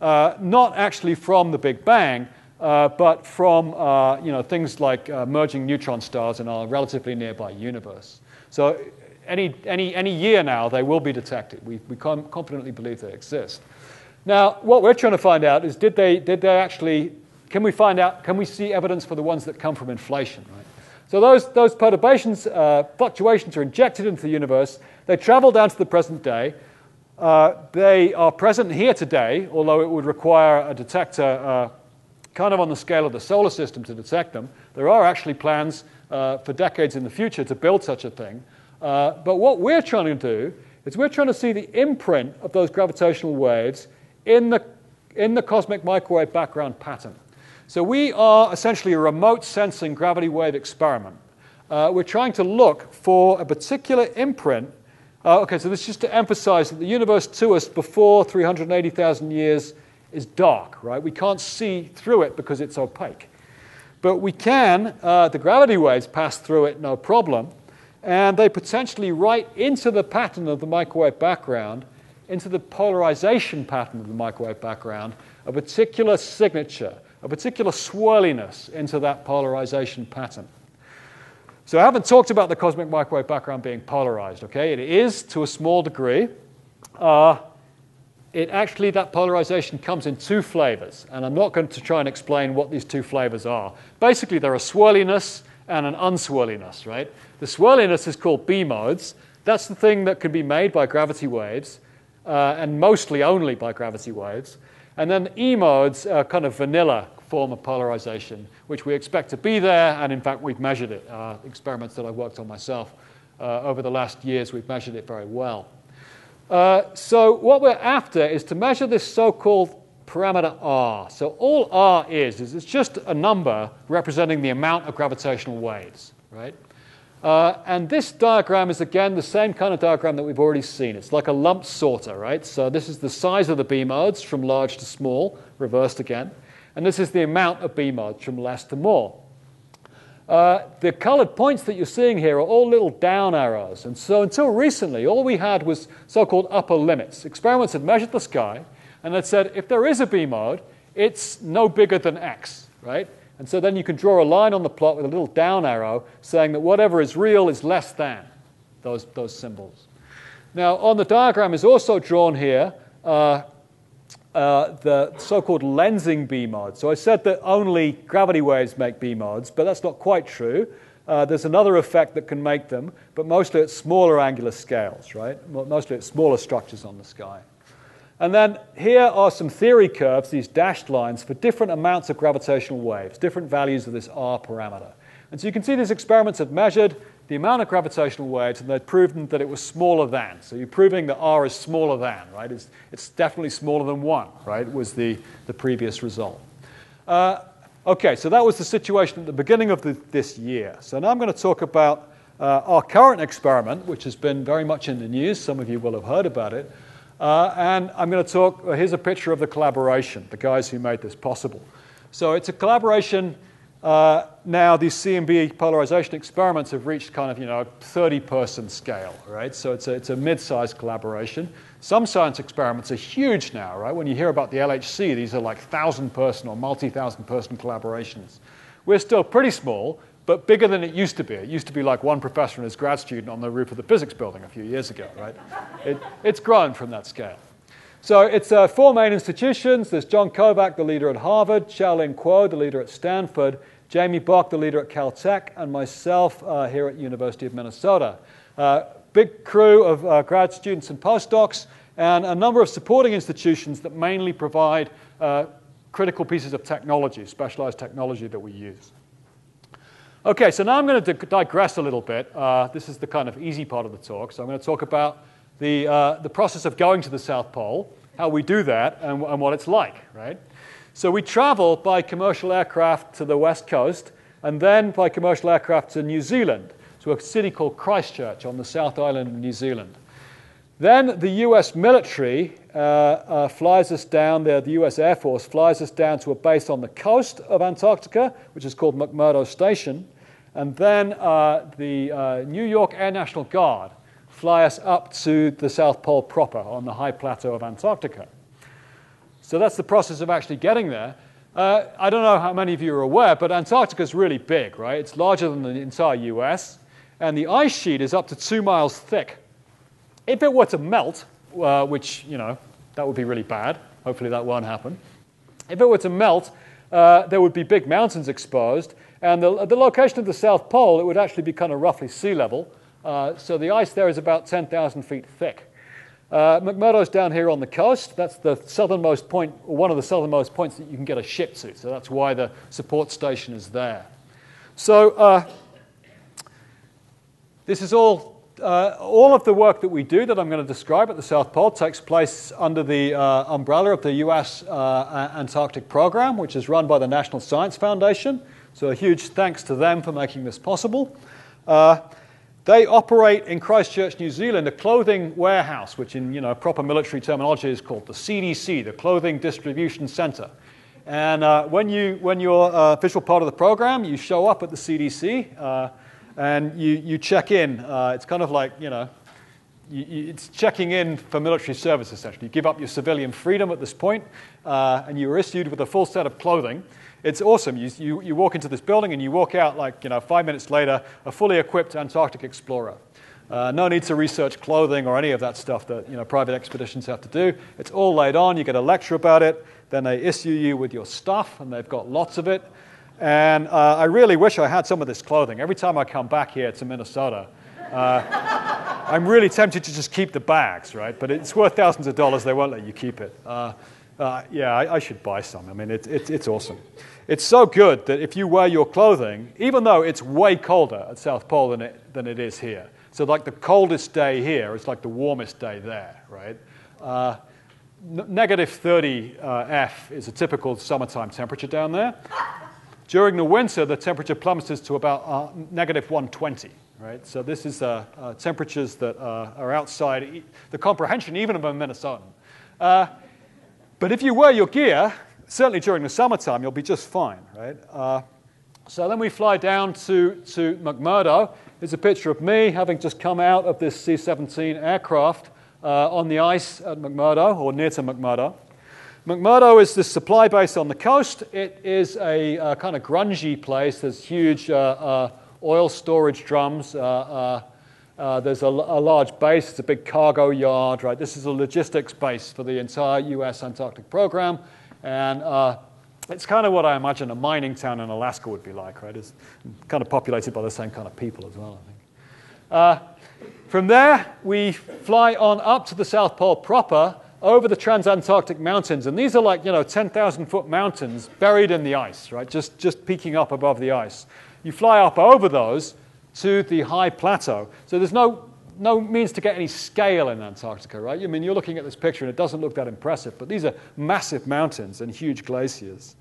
uh, not actually from the Big Bang, uh, but from uh, you know, things like uh, merging neutron stars in our relatively nearby universe. So, any, any, any year now, they will be detected. We, we confidently believe they exist. Now, what we're trying to find out is did they, did they actually, can we find out, can we see evidence for the ones that come from inflation, right? So those, those perturbations, uh, fluctuations are injected into the universe. They travel down to the present day. Uh, they are present here today, although it would require a detector uh, kind of on the scale of the solar system to detect them. There are actually plans uh, for decades in the future to build such a thing. Uh, but what we're trying to do is we're trying to see the imprint of those gravitational waves in the, in the cosmic microwave background pattern. So we are essentially a remote sensing gravity wave experiment. Uh, we're trying to look for a particular imprint. Uh, okay, so this is just to emphasize that the universe to us before 380,000 years is dark, right? We can't see through it because it's opaque. But we can, uh, the gravity waves pass through it no problem, and they potentially write into the pattern of the microwave background into the polarization pattern of the microwave background a particular signature, a particular swirliness into that polarization pattern. So I haven't talked about the cosmic microwave background being polarized, okay? It is to a small degree. Uh, it actually, that polarization comes in two flavors, and I'm not going to try and explain what these two flavors are. Basically, there are swirliness and an unswirliness, right? The swirliness is called B modes. That's the thing that can be made by gravity waves uh, and mostly only by gravity waves. And then E modes are kind of vanilla form of polarization, which we expect to be there, and in fact, we've measured it. Uh, experiments that I've worked on myself uh, over the last years, we've measured it very well. Uh, so what we're after is to measure this so-called parameter r. So all r is, is it's just a number representing the amount of gravitational waves, right? Uh, and this diagram is again the same kind of diagram that we've already seen. It's like a lump sorter, right? So this is the size of the B modes from large to small, reversed again. And this is the amount of B modes from less to more. Uh, the colored points that you're seeing here are all little down arrows. And so until recently, all we had was so called upper limits. Experiments had measured the sky and had said if there is a B mode, it's no bigger than X, right? And so then you can draw a line on the plot with a little down arrow saying that whatever is real is less than those, those symbols. Now, on the diagram is also drawn here uh, uh, the so called lensing B modes. So I said that only gravity waves make B modes, but that's not quite true. Uh, there's another effect that can make them, but mostly at smaller angular scales, right? Mostly at smaller structures on the sky. And then here are some theory curves, these dashed lines, for different amounts of gravitational waves, different values of this R parameter. And so you can see these experiments have measured the amount of gravitational waves and they've proven that it was smaller than. So you're proving that R is smaller than, right? It's, it's definitely smaller than 1, right? Was the, the previous result. Uh, okay, so that was the situation at the beginning of the, this year. So now I'm going to talk about uh, our current experiment, which has been very much in the news. Some of you will have heard about it. Uh, and I'm going to talk, uh, here's a picture of the collaboration, the guys who made this possible. So it's a collaboration. Uh, now, these CMB polarization experiments have reached kind of, you know, 30 person scale, right? So it's a, it's a mid sized collaboration. Some science experiments are huge now, right? When you hear about the LHC, these are like 1,000 person or multi thousand person collaborations. We're still pretty small, but bigger than it used to be. It used to be like one professor and his grad student on the roof of the physics building a few years ago, right? It, it's grown from that scale. So it's uh, four main institutions. There's John Kovac, the leader at Harvard, Chao-Lin Kuo, the leader at Stanford, Jamie Bock, the leader at Caltech, and myself uh, here at University of Minnesota. Uh, big crew of uh, grad students and postdocs, and a number of supporting institutions that mainly provide uh, critical pieces of technology, specialized technology that we use. Okay, so now I'm going to digress a little bit. Uh, this is the kind of easy part of the talk. So I'm going to talk about the, uh, the process of going to the South Pole, how we do that, and, and what it's like, right? So we travel by commercial aircraft to the west coast, and then by commercial aircraft to New Zealand, to a city called Christchurch on the South Island of New Zealand. Then the US military uh, uh, flies us down there, the US Air Force flies us down to a base on the coast of Antarctica, which is called McMurdo Station. And then uh, the uh, New York Air National Guard fly us up to the South Pole proper on the high plateau of Antarctica. So that's the process of actually getting there. Uh, I don't know how many of you are aware, but Antarctica is really big, right? It's larger than the entire US, and the ice sheet is up to two miles thick. If it were to melt, uh, which, you know, that would be really bad, hopefully that won't happen. If it were to melt, uh, there would be big mountains exposed, and the, the location of the South Pole, it would actually be kind of roughly sea level. Uh, so the ice there is about 10,000 feet thick. Uh, McMurdo's down here on the coast. That's the southernmost one of the southernmost points that you can get a ship to. So that's why the support station is there. So uh, this is all, uh, all of the work that we do that I'm going to describe at the South Pole takes place under the uh, umbrella of the U.S. Uh, Antarctic Program, which is run by the National Science Foundation. So a huge thanks to them for making this possible. Uh, they operate in Christchurch, New Zealand, a clothing warehouse, which in you know, proper military terminology is called the CDC, the Clothing Distribution Center. And uh, when, you, when you're an uh, official part of the program, you show up at the CDC uh, and you, you check in. Uh, it's kind of like, you know, you, you, it's checking in for military service, essentially. You give up your civilian freedom at this point, uh, and you are issued with a full set of clothing it's awesome. You, you, you walk into this building and you walk out like, you know, five minutes later, a fully equipped Antarctic explorer. Uh, no need to research clothing or any of that stuff that you know, private expeditions have to do. It's all laid on. You get a lecture about it. Then they issue you with your stuff, and they've got lots of it. And uh, I really wish I had some of this clothing. Every time I come back here to Minnesota, uh, I'm really tempted to just keep the bags, right? But it's worth thousands of dollars. They won't let you keep it. Uh, uh, yeah, I, I, should buy some. I mean, it, it, it's awesome. It's so good that if you wear your clothing, even though it's way colder at South Pole than it, than it is here, So, like the coldest day here is like the warmest day there, right? Uh, negative 30 uh, F is a typical summertime temperature down there. During the winter, the temperature plummets to about uh, negative 120, right? So, this is uh, uh, temperatures that uh, are outside the comprehension even of a Minnesotan. but if you wear your gear, certainly during the summertime, you'll be just fine, right? so then we fly down to, to McMurdo. Here's a picture of me having just come out of this C 17 aircraft uh, on the ice at McMurdo, or near to McMurdo. McMurdo is the supply base on the coast. It is a uh, kind of grungy place. There's huge uh, uh oil storage drums. Uh, uh, there's a, a, large base. It's a big cargo yard, right? This is a logistics base for the entire U.S. Antarctic program. And it's kind of what I imagine a mining town in Alaska would be like, right? It's kind of populated by the same kind of people as well, I think. Uh, from there, we fly on up to the South Pole proper over the transantarctic mountains. And these are like, you know, 10,000 foot mountains buried in the ice, right? Just, just peeking up above the ice. You fly up over those to the high plateau. So there's no no means to get any scale in Antarctica, right? I mean, you're looking at this picture and it doesn't look that impressive, but these are massive mountains and huge glaciers.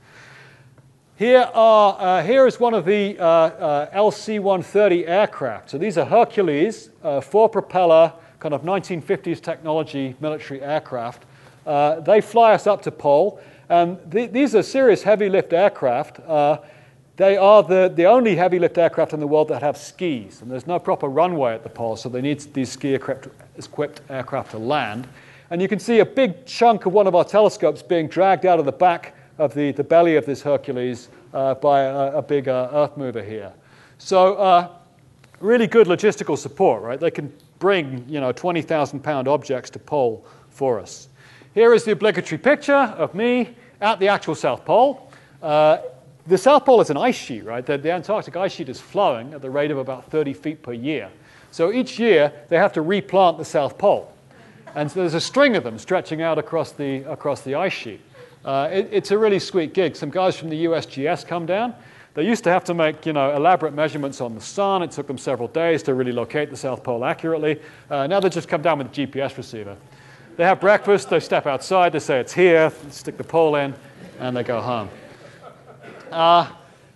Here, are, uh, here is one of the uh, uh, LC 130 aircraft. So these are Hercules, uh, four propeller, kind of 1950s technology military aircraft. Uh, they fly us up to pole. And th- these are serious heavy lift aircraft. They are the, the only heavy lift aircraft in the world that have skis, and there's no proper runway at the pole, so they need these ski equipped, equipped aircraft to land. And you can see a big chunk of one of our telescopes being dragged out of the back of the, the belly of this Hercules uh, by a, a big uh, earth mover here. So, uh, really good logistical support, right? They can bring, you know, 20,000 pound objects to pole for us. Here is the obligatory picture of me at the actual South Pole. Uh, the South Pole is an ice sheet, right? The, the, Antarctic ice sheet is flowing at the rate of about 30 feet per year. So each year they have to replant the South Pole. And so there's a string of them stretching out across the, across the ice sheet. Uh, it, it's a really sweet gig. Some guys from the USGS come down. They used to have to make you know, elaborate measurements on the sun. It took them several days to really locate the South Pole accurately. Uh, now they just come down with a GPS receiver. They have breakfast, they step outside, they say it's here, stick the pole in, and they go home. Uh,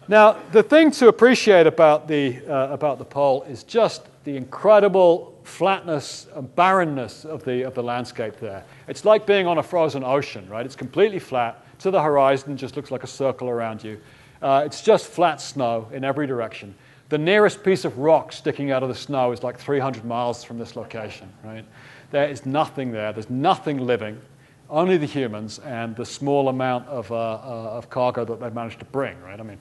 now, the thing to appreciate about the, uh, about the pole is just the incredible flatness and barrenness of the, of the landscape there. It's like being on a frozen ocean, right? It's completely flat to the horizon, just looks like a circle around you. Uh, it's just flat snow in every direction. The nearest piece of rock sticking out of the snow is like 300 miles from this location, right? There is nothing there. There's nothing living only the humans and the small amount of, uh, uh, of cargo that they've managed to bring, right? I mean,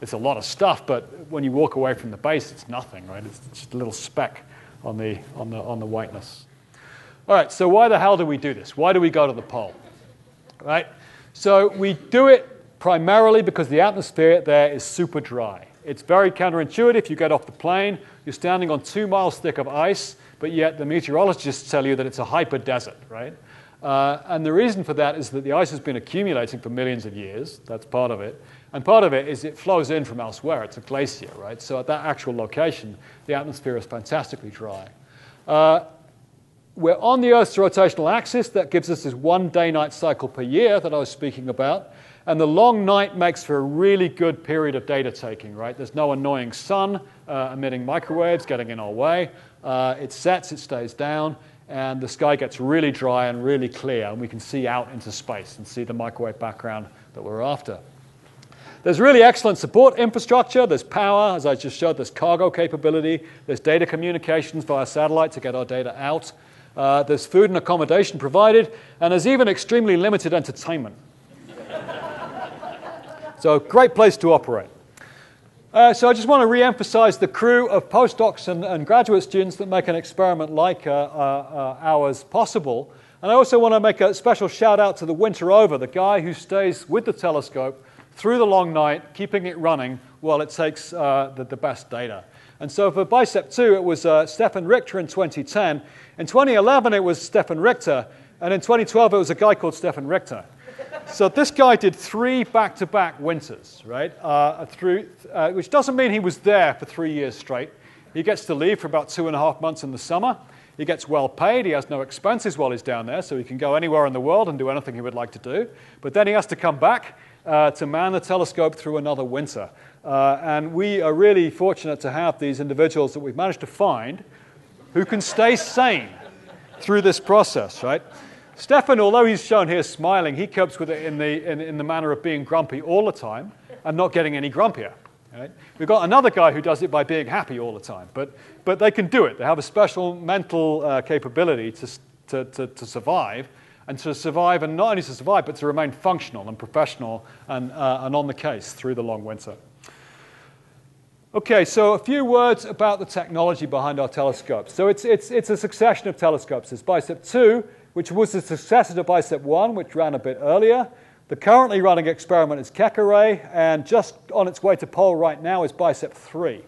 it's a lot of stuff, but when you walk away from the base, it's nothing, right? It's just a little speck on the, on the, on the whiteness. All right, so why the hell do we do this? Why do we go to the pole? Right? So we do it primarily because the atmosphere there is super dry. It's very counterintuitive. You get off the plane, you're standing on two miles thick of ice, but yet the meteorologists tell you that it's a hyper desert, right? Uh, and the reason for that is that the ice has been accumulating for millions of years. That's part of it. And part of it is it flows in from elsewhere. It's a glacier, right? So at that actual location, the atmosphere is fantastically dry. Uh, we're on the Earth's rotational axis. That gives us this one day night cycle per year that I was speaking about. And the long night makes for a really good period of data taking, right? There's no annoying sun uh, emitting microwaves getting in our way. Uh, it sets, it stays down and the sky gets really dry and really clear, and we can see out into space and see the microwave background that we're after. There's really excellent support infrastructure. There's power, as I just showed, there's cargo capability, there's data communications via satellite to get our data out. Uh, there's food and accommodation provided, and there's even extremely limited entertainment. so, great place to operate. Uh, so I just want to re-emphasize the crew of postdocs and, and, graduate students that make an experiment like uh, uh, uh, ours possible. And I also want to make a special shout out to the winter over, the guy who stays with the telescope through the long night, keeping it running while it takes uh, the, the, best data. And so for BICEP 2, it was uh, Steffen Richter in 2010. In 2011, it was Steffen Richter. And in 2012, it was a guy called Steffen Richter so this guy did three back-to-back winters, right? Uh, through, uh, which doesn't mean he was there for three years straight. He gets to leave for about two and a half months in the summer. He gets well paid. He has no expenses while he's down there, so he can go anywhere in the world and do anything he would like to do. But then he has to come back uh, to man the telescope through another winter. Uh, and we are really fortunate to have these individuals that we've managed to find who can stay sane through this process, right? Steffen, although he's shown here smiling, he copes with it in the, in, in the manner of being grumpy all the time and not getting any grumpier. Right? We've got another guy who does it by being happy all the time, but, but they can do it. They have a special mental uh, capability to, to, to, to, survive, and to survive, and not only to survive, but to remain functional and professional and, uh, and on the case through the long winter. Okay, so a few words about the technology behind our telescopes. So it's, it's, it's a succession of telescopes. There's BICEP 2, which was the successor to BICEP 1, which ran a bit earlier. The currently running experiment is array, and just on its way to pole right now is BICEP 3.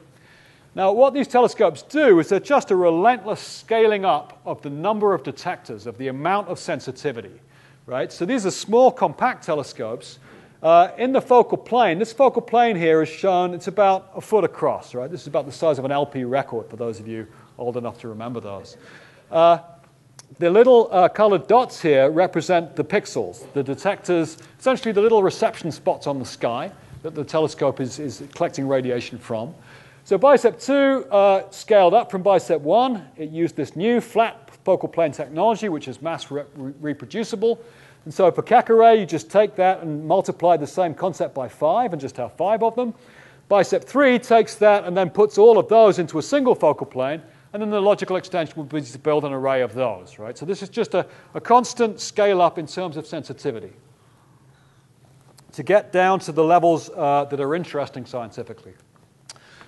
Now, what these telescopes do is they're just a relentless scaling up of the number of detectors, of the amount of sensitivity, right? So these are small, compact telescopes. Uh, in the focal plane, this focal plane here is shown, it's about a foot across, right? This is about the size of an LP record for those of you old enough to remember those. Uh, the little uh, colored dots here represent the pixels, the detectors, essentially the little reception spots on the sky that the telescope is, is collecting radiation from. So BICEP 2 uh, scaled up from BICEP 1. It used this new flat focal plane technology, which is mass re- reproducible. And so for Keck array, you just take that and multiply the same concept by 5 and just have 5 of them. BICEP 3 takes that and then puts all of those into a single focal plane and then the logical extension would be to build an array of those, right? So this is just a, a constant scale up in terms of sensitivity to get down to the levels uh, that are interesting scientifically.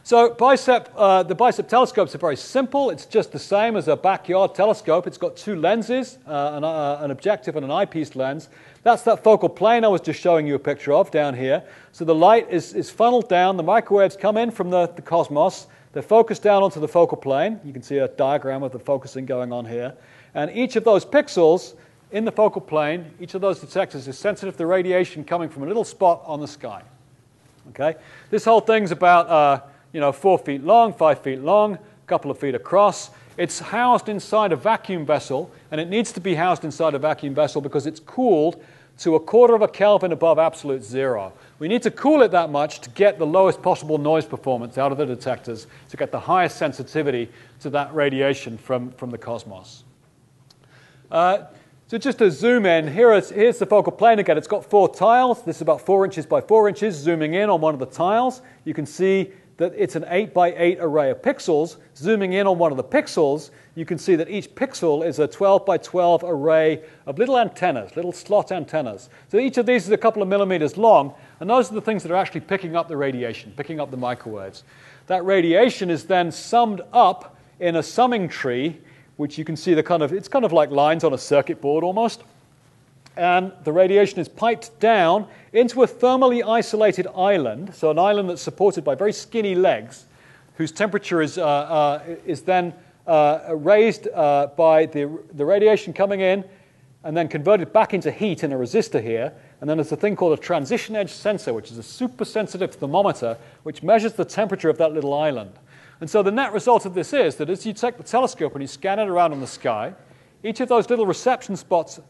So BICEP, uh, the BICEP telescopes are very simple. It's just the same as a backyard telescope. It's got two lenses, uh, an, uh, an, objective and an eyepiece lens. That's that focal plane I was just showing you a picture of down here. So the light is, is funneled down. The microwaves come in from the, the cosmos. They're focused down onto the focal plane. You can see a diagram of the focusing going on here. And each of those pixels in the focal plane, each of those detectors is sensitive to radiation coming from a little spot on the sky. Okay? This whole thing's about uh, you know, four feet long, five feet long, a couple of feet across. It's housed inside a vacuum vessel, and it needs to be housed inside a vacuum vessel because it's cooled to a quarter of a Kelvin above absolute zero. We need to cool it that much to get the lowest possible noise performance out of the detectors, to get the highest sensitivity to that radiation from, from the cosmos. Uh, so just to zoom in, here is, here's the focal plane again. It's got four tiles. This is about four inches by four inches. Zooming in on one of the tiles, you can see that it's an 8 by 8 array of pixels. Zooming in on one of the pixels, you can see that each pixel is a 12 by 12 array of little antennas, little slot antennas. So each of these is a couple of millimeters long, and those are the things that are actually picking up the radiation, picking up the microwaves. That radiation is then summed up in a summing tree, which you can see the kind of, it's kind of like lines on a circuit board almost and the radiation is piped down into a thermally isolated island, so an island that's supported by very skinny legs, whose temperature is, uh, uh, is then uh, raised uh, by the, the radiation coming in and then converted back into heat in a resistor here. And then there's a thing called a transition edge sensor, which is a super sensitive thermometer which measures the temperature of that little island. And so the net result of this is that as you take the telescope and you scan it around on the sky, each of those little reception spots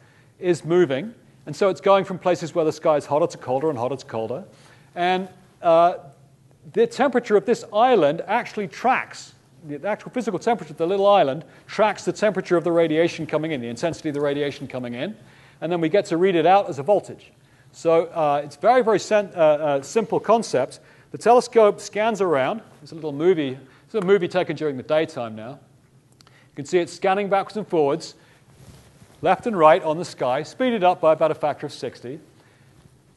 is moving, and so it's going from places where the sky is hotter to colder and hotter to colder. And uh, the temperature of this island actually tracks, the actual physical temperature of the little island tracks the temperature of the radiation coming in, the intensity of the radiation coming in, and then we get to read it out as a voltage. So uh, it's very, very sen- uh, uh simple concept. The telescope scans around. It's a little movie. It's a movie taken during the daytime now. You can see it scanning backwards and forwards left and right on the sky, speeded up by about a factor of 60,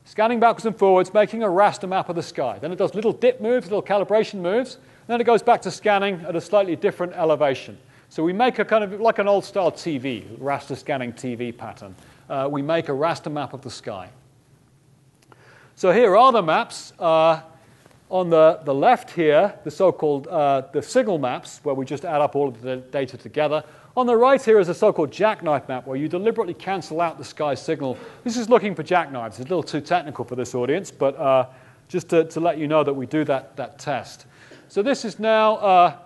scanning backwards and forwards, making a raster map of the sky. Then it does little dip moves, little calibration moves, then it goes back to scanning at a slightly different elevation. So we make a kind of like an old style TV, raster scanning TV pattern. Uh, we make a raster map of the sky. So here are the maps. Uh, on the, the left here, the so-called uh, the signal maps, where we just add up all of the data together. On the right here is a so-called jackknife map where you deliberately cancel out the sky signal. This is looking for jackknives. It's a little too technical for this audience, but uh, just to, to, let you know that we do that, that test. So this is now uh,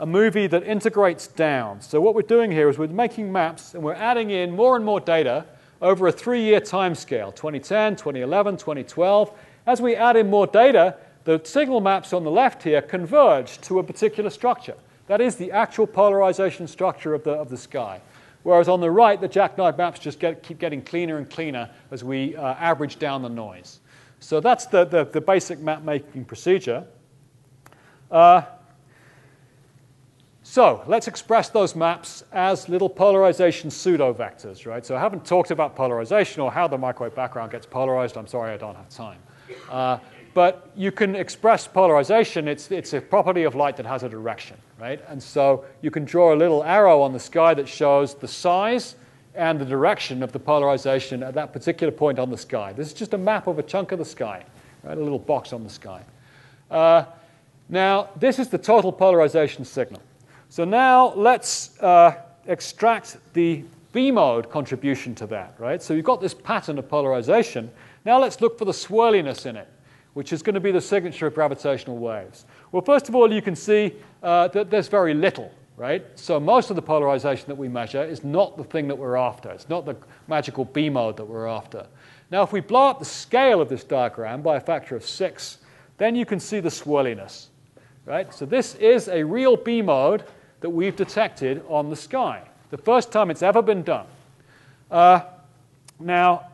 a movie that integrates down. So what we're doing here is we're making maps and we're adding in more and more data over a three-year time scale, 2010, 2011, 2012. As we add in more data, the signal maps on the left here converge to a particular structure. That is the actual polarization structure of the, of the sky. Whereas on the right, the jackknife maps just get, keep getting cleaner and cleaner as we uh, average down the noise. So that's the, the, the basic map making procedure. Uh, so let's express those maps as little polarization pseudo-vectors, right? So I haven't talked about polarization or how the microwave background gets polarized. I'm sorry I don't have time. Uh, but you can express polarization. It's, it's a property of light that has a direction, right? And so you can draw a little arrow on the sky that shows the size and the direction of the polarization at that particular point on the sky. This is just a map of a chunk of the sky, right? A little box on the sky. Uh, now, this is the total polarization signal. So now let's uh, extract the B mode contribution to that, right? So you've got this pattern of polarization. Now let's look for the swirliness in it which is going to be the signature of gravitational waves? Well, first of all, you can see uh, that there's very little, right? So most of the polarization that we measure is not the thing that we're after. It's not the magical B mode that we're after. Now, if we blow up the scale of this diagram by a factor of six, then you can see the swirliness, right? So this is a real B mode that we've detected on the sky. The first time it's ever been done. Uh, now,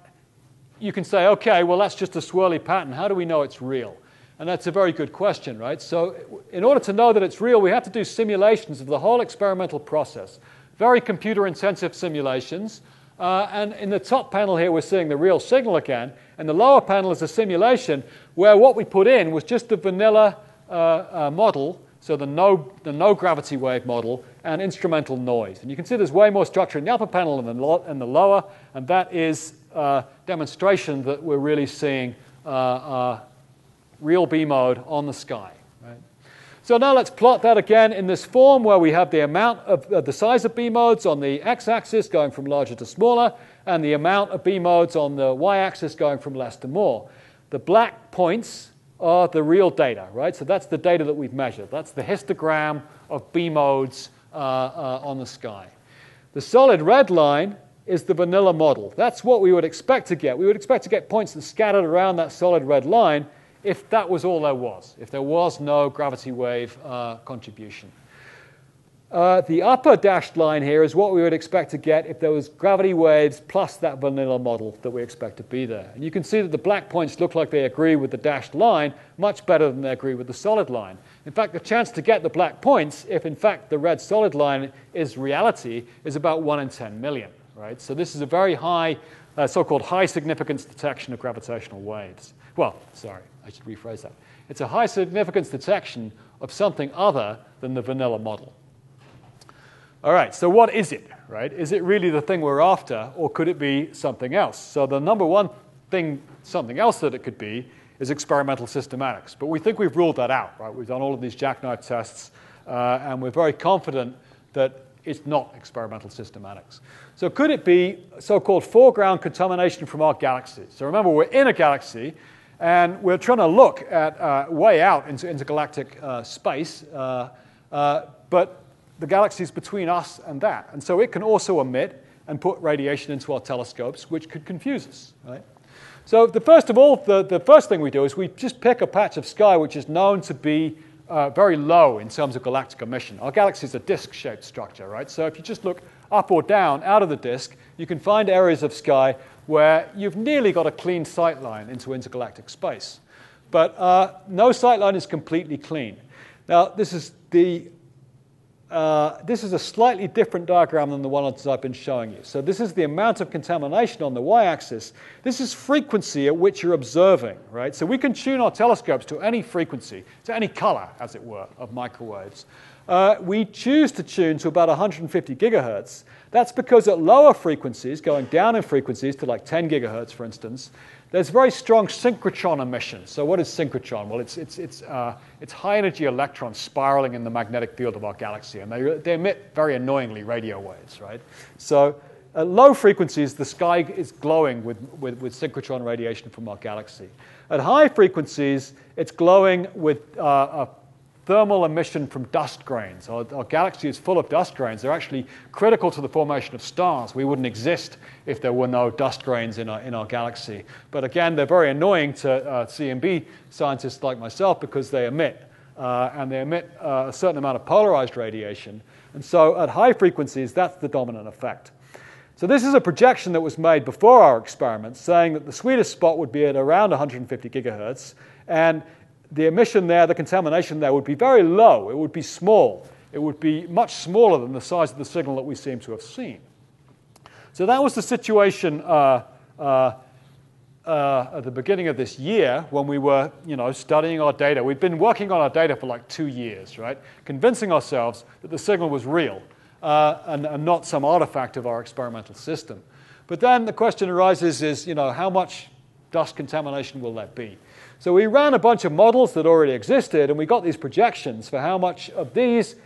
you can say, okay, well, that's just a swirly pattern. How do we know it's real? And that's a very good question, right? So, in order to know that it's real, we have to do simulations of the whole experimental process. Very computer intensive simulations. Uh, and in the top panel here, we're seeing the real signal again. And the lower panel is a simulation where what we put in was just the vanilla uh, uh, model, so the no, the no gravity wave model, and instrumental noise. And you can see there's way more structure in the upper panel than the, lo- the lower, and that is uh, demonstration that we're really seeing uh, uh, real B mode on the sky. Right? So now let's plot that again in this form where we have the amount of the size of B modes on the x-axis going from larger to smaller, and the amount of B modes on the y-axis going from less to more. The black points are the real data, right? So that's the data that we've measured. That's the histogram of B modes uh, uh, on the sky. The solid red line is the vanilla model. That's what we would expect to get. We would expect to get points that scattered around that solid red line if that was all there was, if there was no gravity wave uh, contribution. Uh, the upper dashed line here is what we would expect to get if there was gravity waves plus that vanilla model that we expect to be there. And you can see that the black points look like they agree with the dashed line much better than they agree with the solid line. In fact, the chance to get the black points, if in fact the red solid line is reality, is about 1 in 10 million right? So this is a very high, uh, so-called high significance detection of gravitational waves. Well, sorry, I should rephrase that. It's a high significance detection of something other than the vanilla model. All right, so what is it, right? Is it really the thing we're after, or could it be something else? So the number one thing, something else that it could be, is experimental systematics. But we think we've ruled that out, right? We've done all of these jackknife tests, uh, and we're very confident that it's not experimental systematics. So could it be so-called foreground contamination from our galaxy? So remember, we're in a galaxy, and we're trying to look at uh, way out into intergalactic uh, space, uh, uh, but the galaxy is between us and that. And so it can also emit and put radiation into our telescopes, which could confuse us, right? So the first of all, the, the first thing we do is we just pick a patch of sky which is known to be uh, very low in terms of galactic emission. Our galaxy is a disk-shaped structure, right? So if you just look up or down out of the disk, you can find areas of sky where you've nearly got a clean sight line into intergalactic space. But uh, no sight line is completely clean. Now, this is the uh, this is a slightly different diagram than the one that I've been showing you. So this is the amount of contamination on the y-axis. This is frequency at which you're observing, right? So we can tune our telescopes to any frequency, to any color, as it were, of microwaves. Uh, we choose to tune to about 150 gigahertz. That's because at lower frequencies, going down in frequencies to like 10 gigahertz, for instance, there's very strong synchrotron emission. So what is synchrotron? Well, it's, it's, it's, uh, it's high energy electrons spiraling in the magnetic field of our galaxy, and they, they emit very annoyingly radio waves, right? So at low frequencies, the sky is glowing with, with, with synchrotron radiation from our galaxy. At high frequencies, it's glowing with uh, thermal emission from dust grains. Our, our, galaxy is full of dust grains. They're actually critical to the formation of stars. We wouldn't exist if there were no dust grains in our, in our galaxy. But again, they're very annoying to uh, CMB scientists like myself because they emit, uh, and they emit uh, a certain amount of polarized radiation. And so at high frequencies, that's the dominant effect. So this is a projection that was made before our experiment saying that the sweetest spot would be at around 150 gigahertz, and the emission there, the contamination there would be very low. It would be small. It would be much smaller than the size of the signal that we seem to have seen. So that was the situation uh, uh, uh, at the beginning of this year when we were, you know, studying our data. We'd been working on our data for like two years, right? Convincing ourselves that the signal was real uh, and, and not some artifact of our experimental system. But then the question arises is, you know, how much dust contamination will that be? So we ran a bunch of models that already existed, and we got these projections for how much of these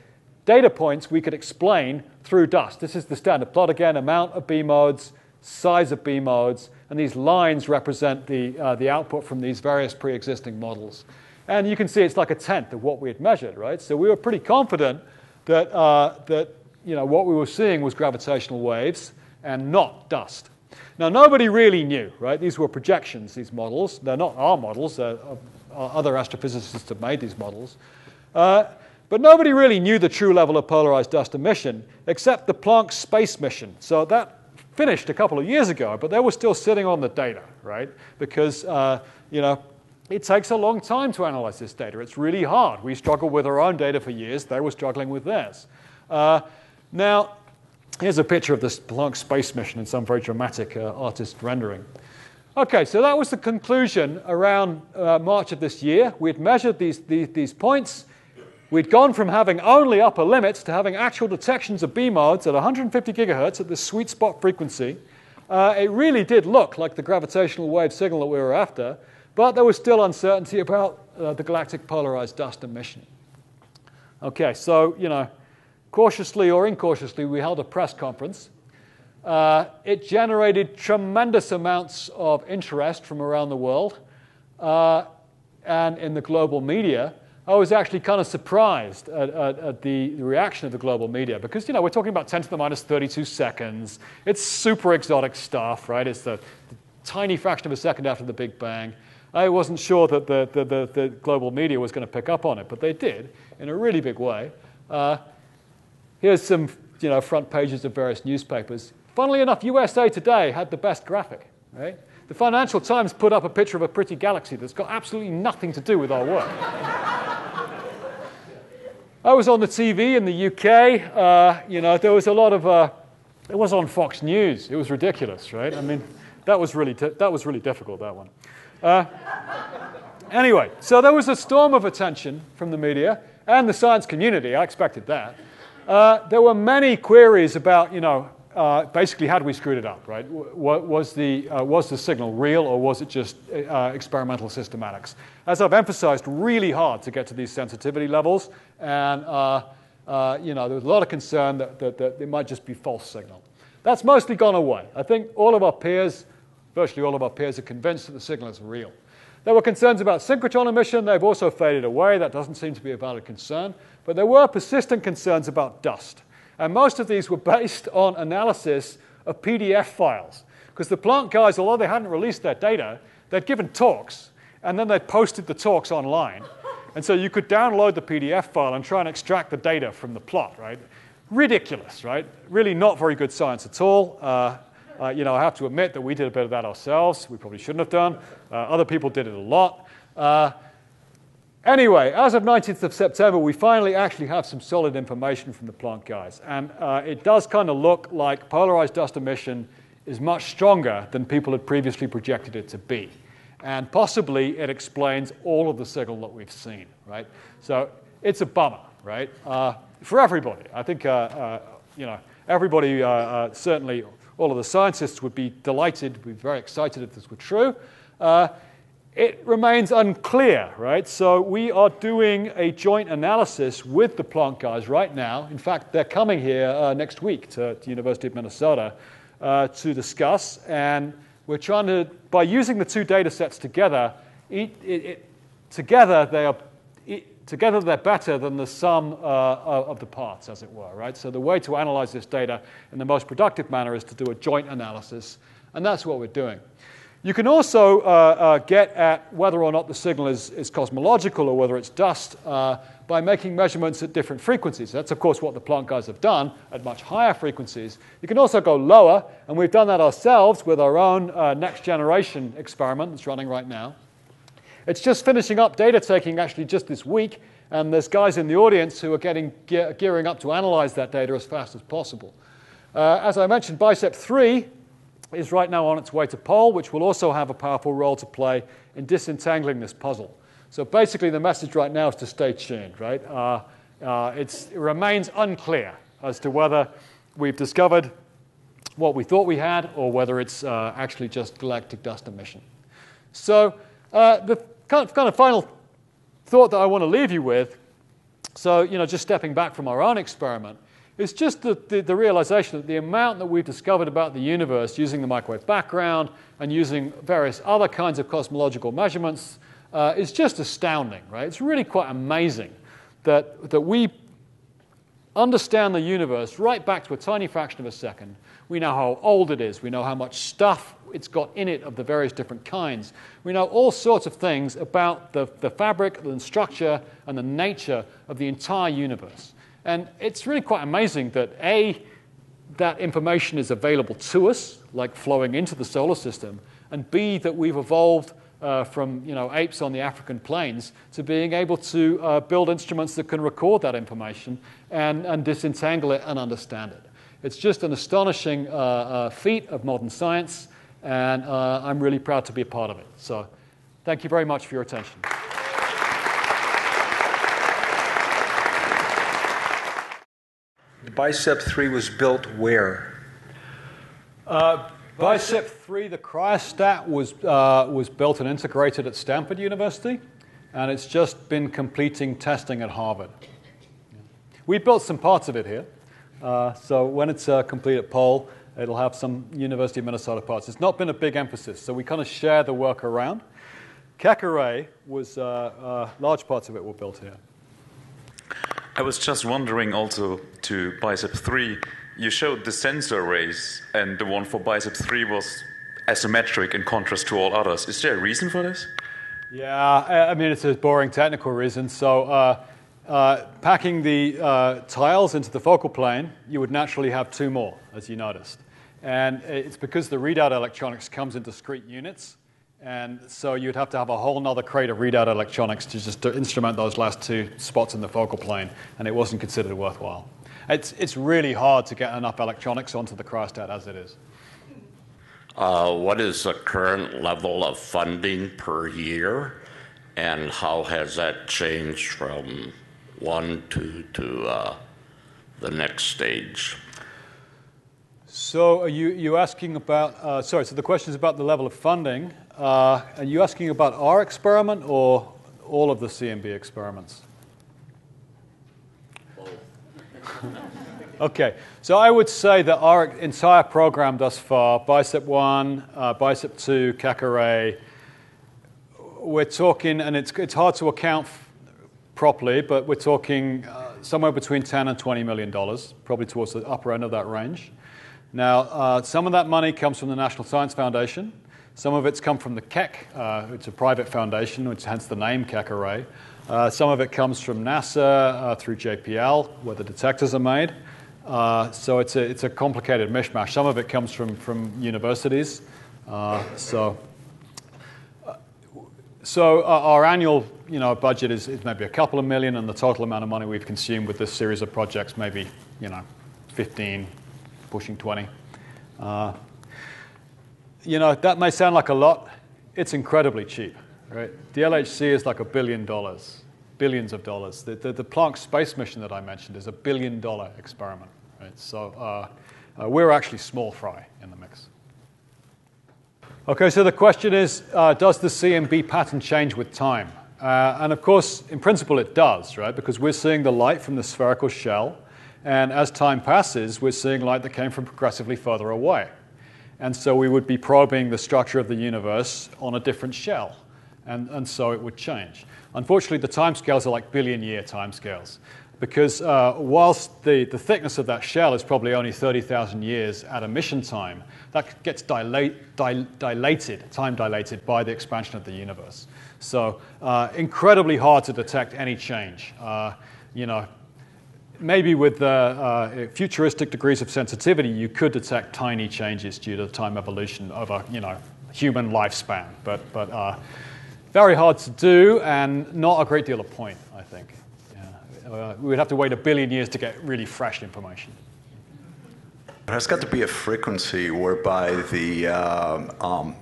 data points we could explain through dust. This is the standard plot again, amount of B modes, size of B modes, and these lines represent the, uh, the output from these various pre-existing models. And you can see it's like a tenth of what we had measured, right? So we were pretty confident that, uh, that you know, what we were seeing was gravitational waves and not dust. Now, nobody really knew, right? These were projections, these models. They're not our models, uh, other astrophysicists have made these models. Uh, but nobody really knew the true level of polarized dust emission except the Planck space mission. So that finished a couple of years ago, but they were still sitting on the data, right? Because, uh, you know, it takes a long time to analyze this data. It's really hard. We struggled with our own data for years. They were struggling with theirs. Uh, now, Here's a picture of this Planck space mission in some very dramatic uh, artist rendering. Okay, so that was the conclusion around uh, March of this year. We'd measured these, these, these, points. We'd gone from having only upper limits to having actual detections of B modes at 150 gigahertz at this sweet spot frequency. Uh, it really did look like the gravitational wave signal that we were after, but there was still uncertainty about uh, the galactic polarized dust emission. Okay, so, you know, cautiously or incautiously, we held a press conference. Uh, it generated tremendous amounts of interest from around the world uh, and in the global media. I was actually kind of surprised at, at, at the, reaction of the global media because, you know, we're talking about 10 to the minus 32 seconds. It's super exotic stuff, right? It's the, the tiny fraction of a second after the Big Bang. I wasn't sure that the, the, the, the global media was going to pick up on it, but they did in a really big way. Uh, Here's some you know, front pages of various newspapers. Funnily enough, USA Today had the best graphic. Right? The Financial Times put up a picture of a pretty galaxy that's got absolutely nothing to do with our work. I was on the TV in the UK. Uh, you know, there was a lot of. Uh, it was on Fox News. It was ridiculous, right? I mean, that was really that was really difficult. That one. Uh, anyway, so there was a storm of attention from the media and the science community. I expected that. Uh, there were many queries about, you know, uh, basically had we screwed it up, right? Was the, uh, was the signal real or was it just uh, experimental systematics? As I've emphasized really hard to get to these sensitivity levels, and uh, uh, you know, there was a lot of concern that, that, that it might just be false signal. That's mostly gone away. I think all of our peers, virtually all of our peers, are convinced that the signal is real. There were concerns about synchrotron emission. They've also faded away. That doesn't seem to be a valid concern. But there were persistent concerns about dust. And most of these were based on analysis of PDF files. Because the Planck guys, although they hadn't released their data, they'd given talks, and then they'd posted the talks online. And so you could download the PDF file and try and extract the data from the plot, right? Ridiculous, right? Really not very good science at all. Uh, uh, you know, I have to admit that we did a bit of that ourselves. We probably shouldn't have done. Uh, other people did it a lot. Uh, Anyway, as of 19th of September, we finally actually have some solid information from the Planck guys. And uh, it does kind of look like polarized dust emission is much stronger than people had previously projected it to be. And possibly it explains all of the signal that we've seen, right? So it's a bummer, right? Uh, for everybody. I think, uh, you know, everybody, certainly all of the scientists would be delighted, would be very excited if this were true it remains unclear, right? So we are doing a joint analysis with the Planck guys right now. In fact, they're coming here uh, next week to, the University of Minnesota uh, to discuss. And we're trying to, by using the two data sets together, it, it, it, together they are, together they're better than the sum uh, of the parts, as it were, right? So the way to analyze this data in the most productive manner is to do a joint analysis, and that's what we're doing. You can also uh, uh, get at whether or not the signal is, is cosmological or whether it's dust uh, by making measurements at different frequencies. That's, of course, what the Planck guys have done at much higher frequencies. You can also go lower, and we've done that ourselves with our own uh, next generation experiment that's running right now. It's just finishing up data taking actually just this week, and there's guys in the audience who are getting ge- gearing up to analyze that data as fast as possible. Uh, as I mentioned, BICEP 3 is right now on its way to pole, which will also have a powerful role to play in disentangling this puzzle. So basically, the message right now is to stay tuned, right? Uh, uh, it remains unclear as to whether we've discovered what we thought we had or whether it's uh, actually just galactic dust emission. So uh, the kind of, kind of final thought that I want to leave you with, so, you know, just stepping back from our own experiment, it's just the, the, the, realization that the amount that we've discovered about the universe using the microwave background and using various other kinds of cosmological measurements uh, is just astounding, right? It's really quite amazing that, that we understand the universe right back to a tiny fraction of a second. We know how old it is. We know how much stuff it's got in it of the various different kinds. We know all sorts of things about the, the fabric, the structure, and the nature of the entire universe. And it's really quite amazing that A, that information is available to us, like flowing into the solar system, and B, that we've evolved uh, from you know, apes on the African plains to being able to uh, build instruments that can record that information and, and disentangle it and understand it. It's just an astonishing uh, uh feat of modern science, and uh, I'm really proud to be a part of it. So, thank you very much for your attention. Bicep 3 was built where? Uh, Bicep 3, the cryostat, was, uh, was built and integrated at Stanford University, and it's just been completing testing at Harvard. We built some parts of it here, uh, so when it's uh, complete at Pole, it'll have some University of Minnesota parts. It's not been a big emphasis, so we kind of share the work around. Array was, uh, uh, large parts of it were built here. I was just wondering also to Bicep 3, you showed the sensor arrays, and the one for Bicep 3 was asymmetric in contrast to all others. Is there a reason for this? Yeah, I mean, it's a boring technical reason. So, uh, uh, packing the uh, tiles into the focal plane, you would naturally have two more, as you noticed. And it's because the readout electronics comes in discrete units. And so you'd have to have a whole other crate of readout electronics to just to instrument those last two spots in the focal plane, and it wasn't considered worthwhile. It's, it's really hard to get enough electronics onto the cryostat as it is. Uh, what is the current level of funding per year, and how has that changed from one to, to uh, the next stage? So are you, you asking about, uh, sorry, so the question is about the level of funding. Uh, are you asking about our experiment or all of the CMB experiments? okay, so I would say that our entire program thus far, Bicep 1, uh, Bicep 2, Keck array, we're talking, and it's, it's hard to account f- properly, but we're talking uh, somewhere between 10 and 20 million dollars, probably towards the upper end of that range. Now, uh, some of that money comes from the National Science Foundation. Some of it's come from the Keck, uh, it's a private foundation, which hence the name Keck Array. Uh, some of it comes from NASA uh, through JPL, where the detectors are made. Uh, so it's a, it's a complicated mishmash. Some of it comes from, from universities. Uh, so so our annual you know, budget is, is, maybe a couple of million, and the total amount of money we've consumed with this series of projects maybe you know, 15, pushing 20 you know, that may sound like a lot. It's incredibly cheap, right? The LHC is like a billion dollars, billions of dollars. The, the, the Planck space mission that I mentioned is a billion dollar experiment, right? So uh, uh, we're actually small fry in the mix. Okay, so the question is uh, Does the CMB pattern change with time? Uh, and of course, in principle, it does, right? Because we're seeing the light from the spherical shell, and as time passes, we're seeing light that came from progressively further away. And so we would be probing the structure of the universe on a different shell. and, and so it would change. Unfortunately, the timescales are like billion year timescales because uh, whilst the, the thickness of that shell is probably only 30,000 years at emission time, that gets dilate, dil, dilated, time dilated by the expansion of the universe. So uh, incredibly hard to detect any change. Uh, you know, maybe with uh, uh, futuristic degrees of sensitivity, you could detect tiny changes due to time evolution over, you know, human lifespan. But, but uh, very hard to do and not a great deal of point, I think. Uh, we would have to wait a billion years to get really fresh information. There's got to be a frequency whereby the um, um,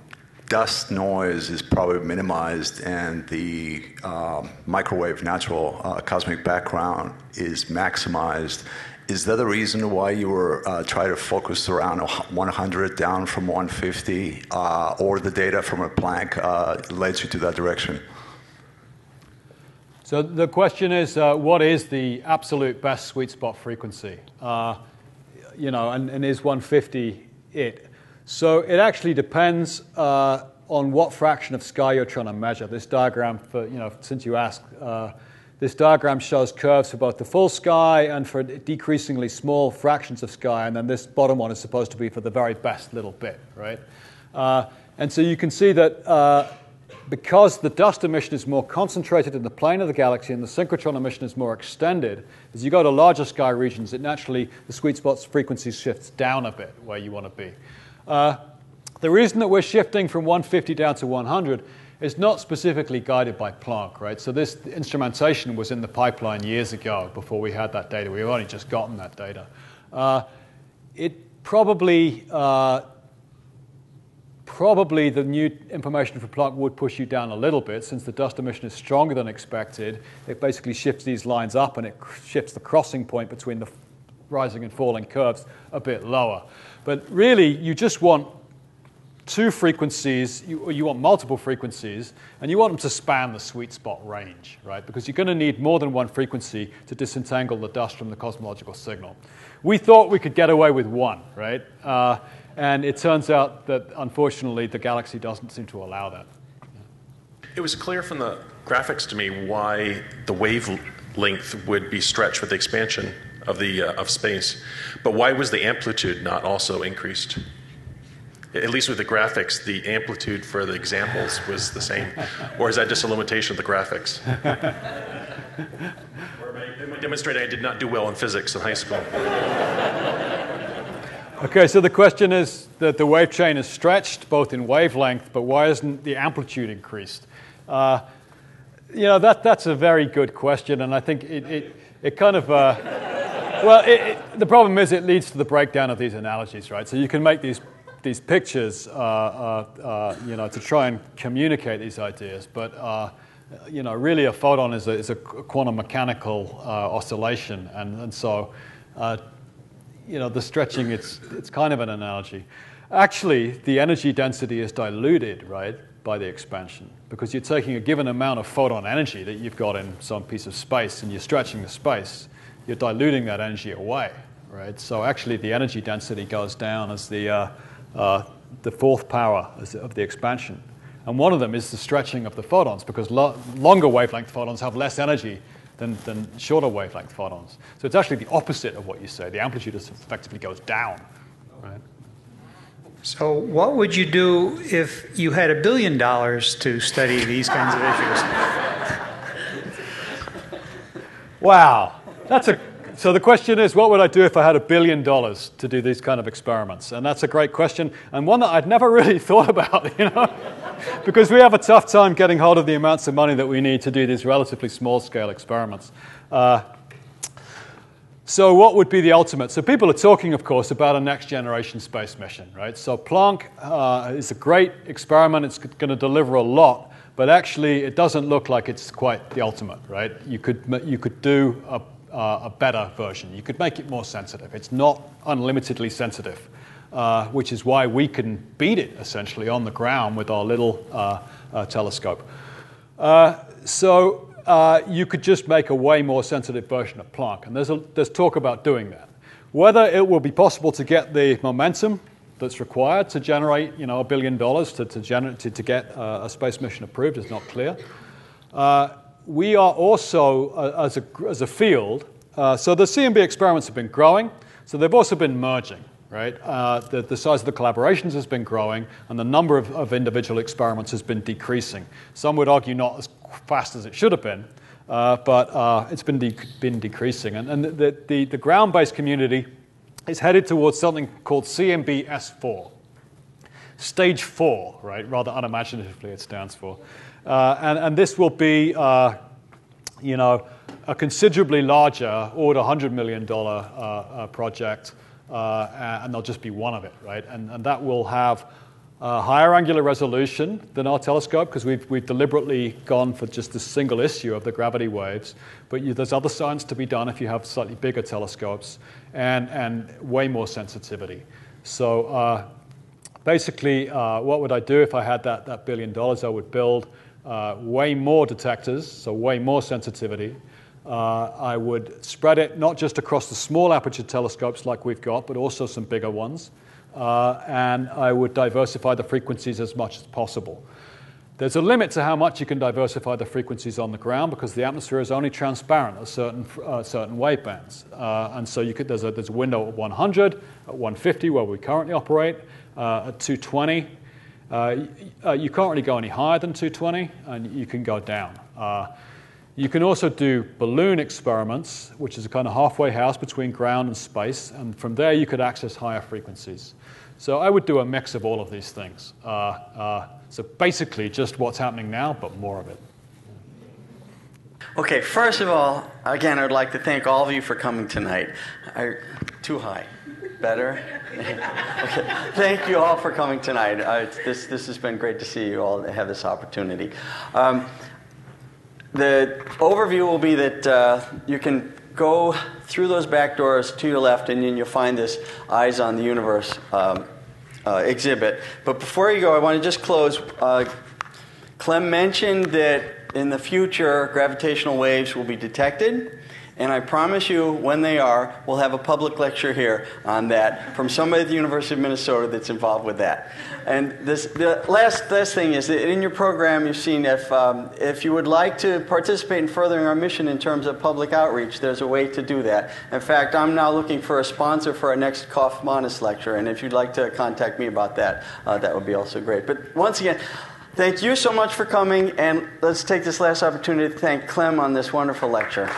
dust noise is probably minimized and the um, microwave natural uh, cosmic background is maximized. Is that the reason why you were uh, trying to focus around 100 down from 150, uh, or the data from a Planck uh, led you to that direction? So the question is, uh, what is the absolute best sweet spot frequency? Uh, you know, and, and is 150 it? So it actually depends uh, on what fraction of sky you're trying to measure. This diagram, for, you know, since you asked, uh, this diagram shows curves for both the full sky and for decreasingly small fractions of sky, and then this bottom one is supposed to be for the very best little bit, right? Uh, and so you can see that uh, because the dust emission is more concentrated in the plane of the galaxy and the synchrotron emission is more extended, as you go to larger sky regions, it naturally, the sweet spot's frequency shifts down a bit where you want to be. Uh, the reason that we're shifting from 150 down to 100 is not specifically guided by Planck, right? So this instrumentation was in the pipeline years ago before we had that data. We've only just gotten that data. Uh, it probably, uh, probably the new information from Planck would push you down a little bit since the dust emission is stronger than expected. It basically shifts these lines up and it shifts the crossing point between the rising and falling curves a bit lower. But really, you just want two frequencies, you, you want multiple frequencies, and you want them to span the sweet spot range, right? Because you're going to need more than one frequency to disentangle the dust from the cosmological signal. We thought we could get away with one, right? Uh, and it turns out that unfortunately the galaxy doesn't seem to allow that. It was clear from the graphics to me why the wavelength would be stretched with expansion of the uh, of space, but why was the amplitude not also increased? At least with the graphics, the amplitude for the examples was the same, or is that just a limitation of the graphics? or am I demonstrating I did not do well in physics in high school? Okay, so the question is that the wave chain is stretched both in wavelength, but why isn't the amplitude increased? Uh, you know, that, that's a very good question, and I think it, it, it kind of. Uh, well, it, it, the problem is it leads to the breakdown of these analogies, right? So you can make these, these pictures, uh, uh, uh you know, to try and communicate these ideas, but, uh, you know, really a photon is a, is a quantum mechanical uh, oscillation, and, and so, you know, the stretching, it's, it's kind of an analogy. Actually, the energy density is diluted, right, by the expansion, because you're taking a given amount of photon energy that you've got in some piece of space, and you're stretching the space you're diluting that energy away, right? So actually, the energy density goes down as the, uh, uh, the fourth power of the expansion. And one of them is the stretching of the photons, because lo- longer wavelength photons have less energy than, than shorter wavelength photons. So it's actually the opposite of what you say. The amplitude effectively goes down, right? So, what would you do if you had a billion dollars to study these kinds of issues? wow. That's a, so the question is, what would I do if I had a billion dollars to do these kind of experiments? And that's a great question, and one that I'd never really thought about, you know, because we have a tough time getting hold of the amounts of money that we need to do these relatively small-scale experiments. Uh, so, what would be the ultimate? So, people are talking, of course, about a next generation space mission, right? So, Planck uh, is a great experiment, it's going to deliver a lot, but actually, it doesn't look like it's quite the ultimate, right? You could, you could do a uh, a better version. You could make it more sensitive. It's not unlimitedly sensitive, uh, which is why we can beat it essentially on the ground with our little uh, uh telescope. Uh, so uh, you could just make a way more sensitive version of Planck, and there's, a, there's talk about doing that. Whether it will be possible to get the momentum that's required to generate, you know, a billion dollars to, to, gener- to, to get a space mission approved is not clear. We are also, uh, as, a, as a field, uh, so the CMB experiments have been growing, so they've also been merging, right? Uh, the, the, size of the collaborations has been growing, and the number of, of, individual experiments has been decreasing. Some would argue not as fast as it should have been, uh, but uh, it's been, de- been decreasing. And, and the, the, the ground based community is headed towards something called CMB S4. Stage four, right? Rather unimaginatively, it stands for. Uh, and, and, this will be, uh, you know, a considerably larger, order $100 million uh, uh, project, uh, and there'll just be one of it, right? And, and that will have a higher angular resolution than our telescope because we've, we've deliberately gone for just a single issue of the gravity waves. But you, there's other science to be done if you have slightly bigger telescopes and, and way more sensitivity. So uh, basically, uh, what would I do if I had that, that billion dollars? I would build uh, way more detectors, so way more sensitivity. Uh, I would spread it not just across the small aperture telescopes like we've got, but also some bigger ones. Uh, and I would diversify the frequencies as much as possible. There's a limit to how much you can diversify the frequencies on the ground because the atmosphere is only transparent at certain, uh, certain wavebands. Uh, and so you could, there's, a, there's a window at 100, at 150, where we currently operate, uh, at 220. Uh, uh, you can't really go any higher than 220, and you can go down. Uh, you can also do balloon experiments, which is a kind of halfway house between ground and space, and from there you could access higher frequencies. So I would do a mix of all of these things. So basically, just what's happening now, but more of it. Okay, first of all, again, I'd like to thank all of you for coming tonight. I, too high. Better? okay. Thank you all for coming tonight. Uh, this, this has been great to see you all have this opportunity. Um, the overview will be that uh, you can go through those back doors to your left, and then you'll find this Eyes on the Universe um, uh, exhibit. But before you go, I want to just close. Uh, Clem mentioned that in the future, gravitational waves will be detected. And I promise you, when they are, we'll have a public lecture here on that from somebody at the University of Minnesota that's involved with that. And this, the last, last thing is that in your program, you've seen if, um, if you would like to participate in furthering our mission in terms of public outreach, there's a way to do that. In fact, I'm now looking for a sponsor for our next Kaufmanis lecture, and if you'd like to contact me about that, uh, that would be also great. But once again, Thank you so much for coming, and let's take this last opportunity to thank Clem on this wonderful lecture.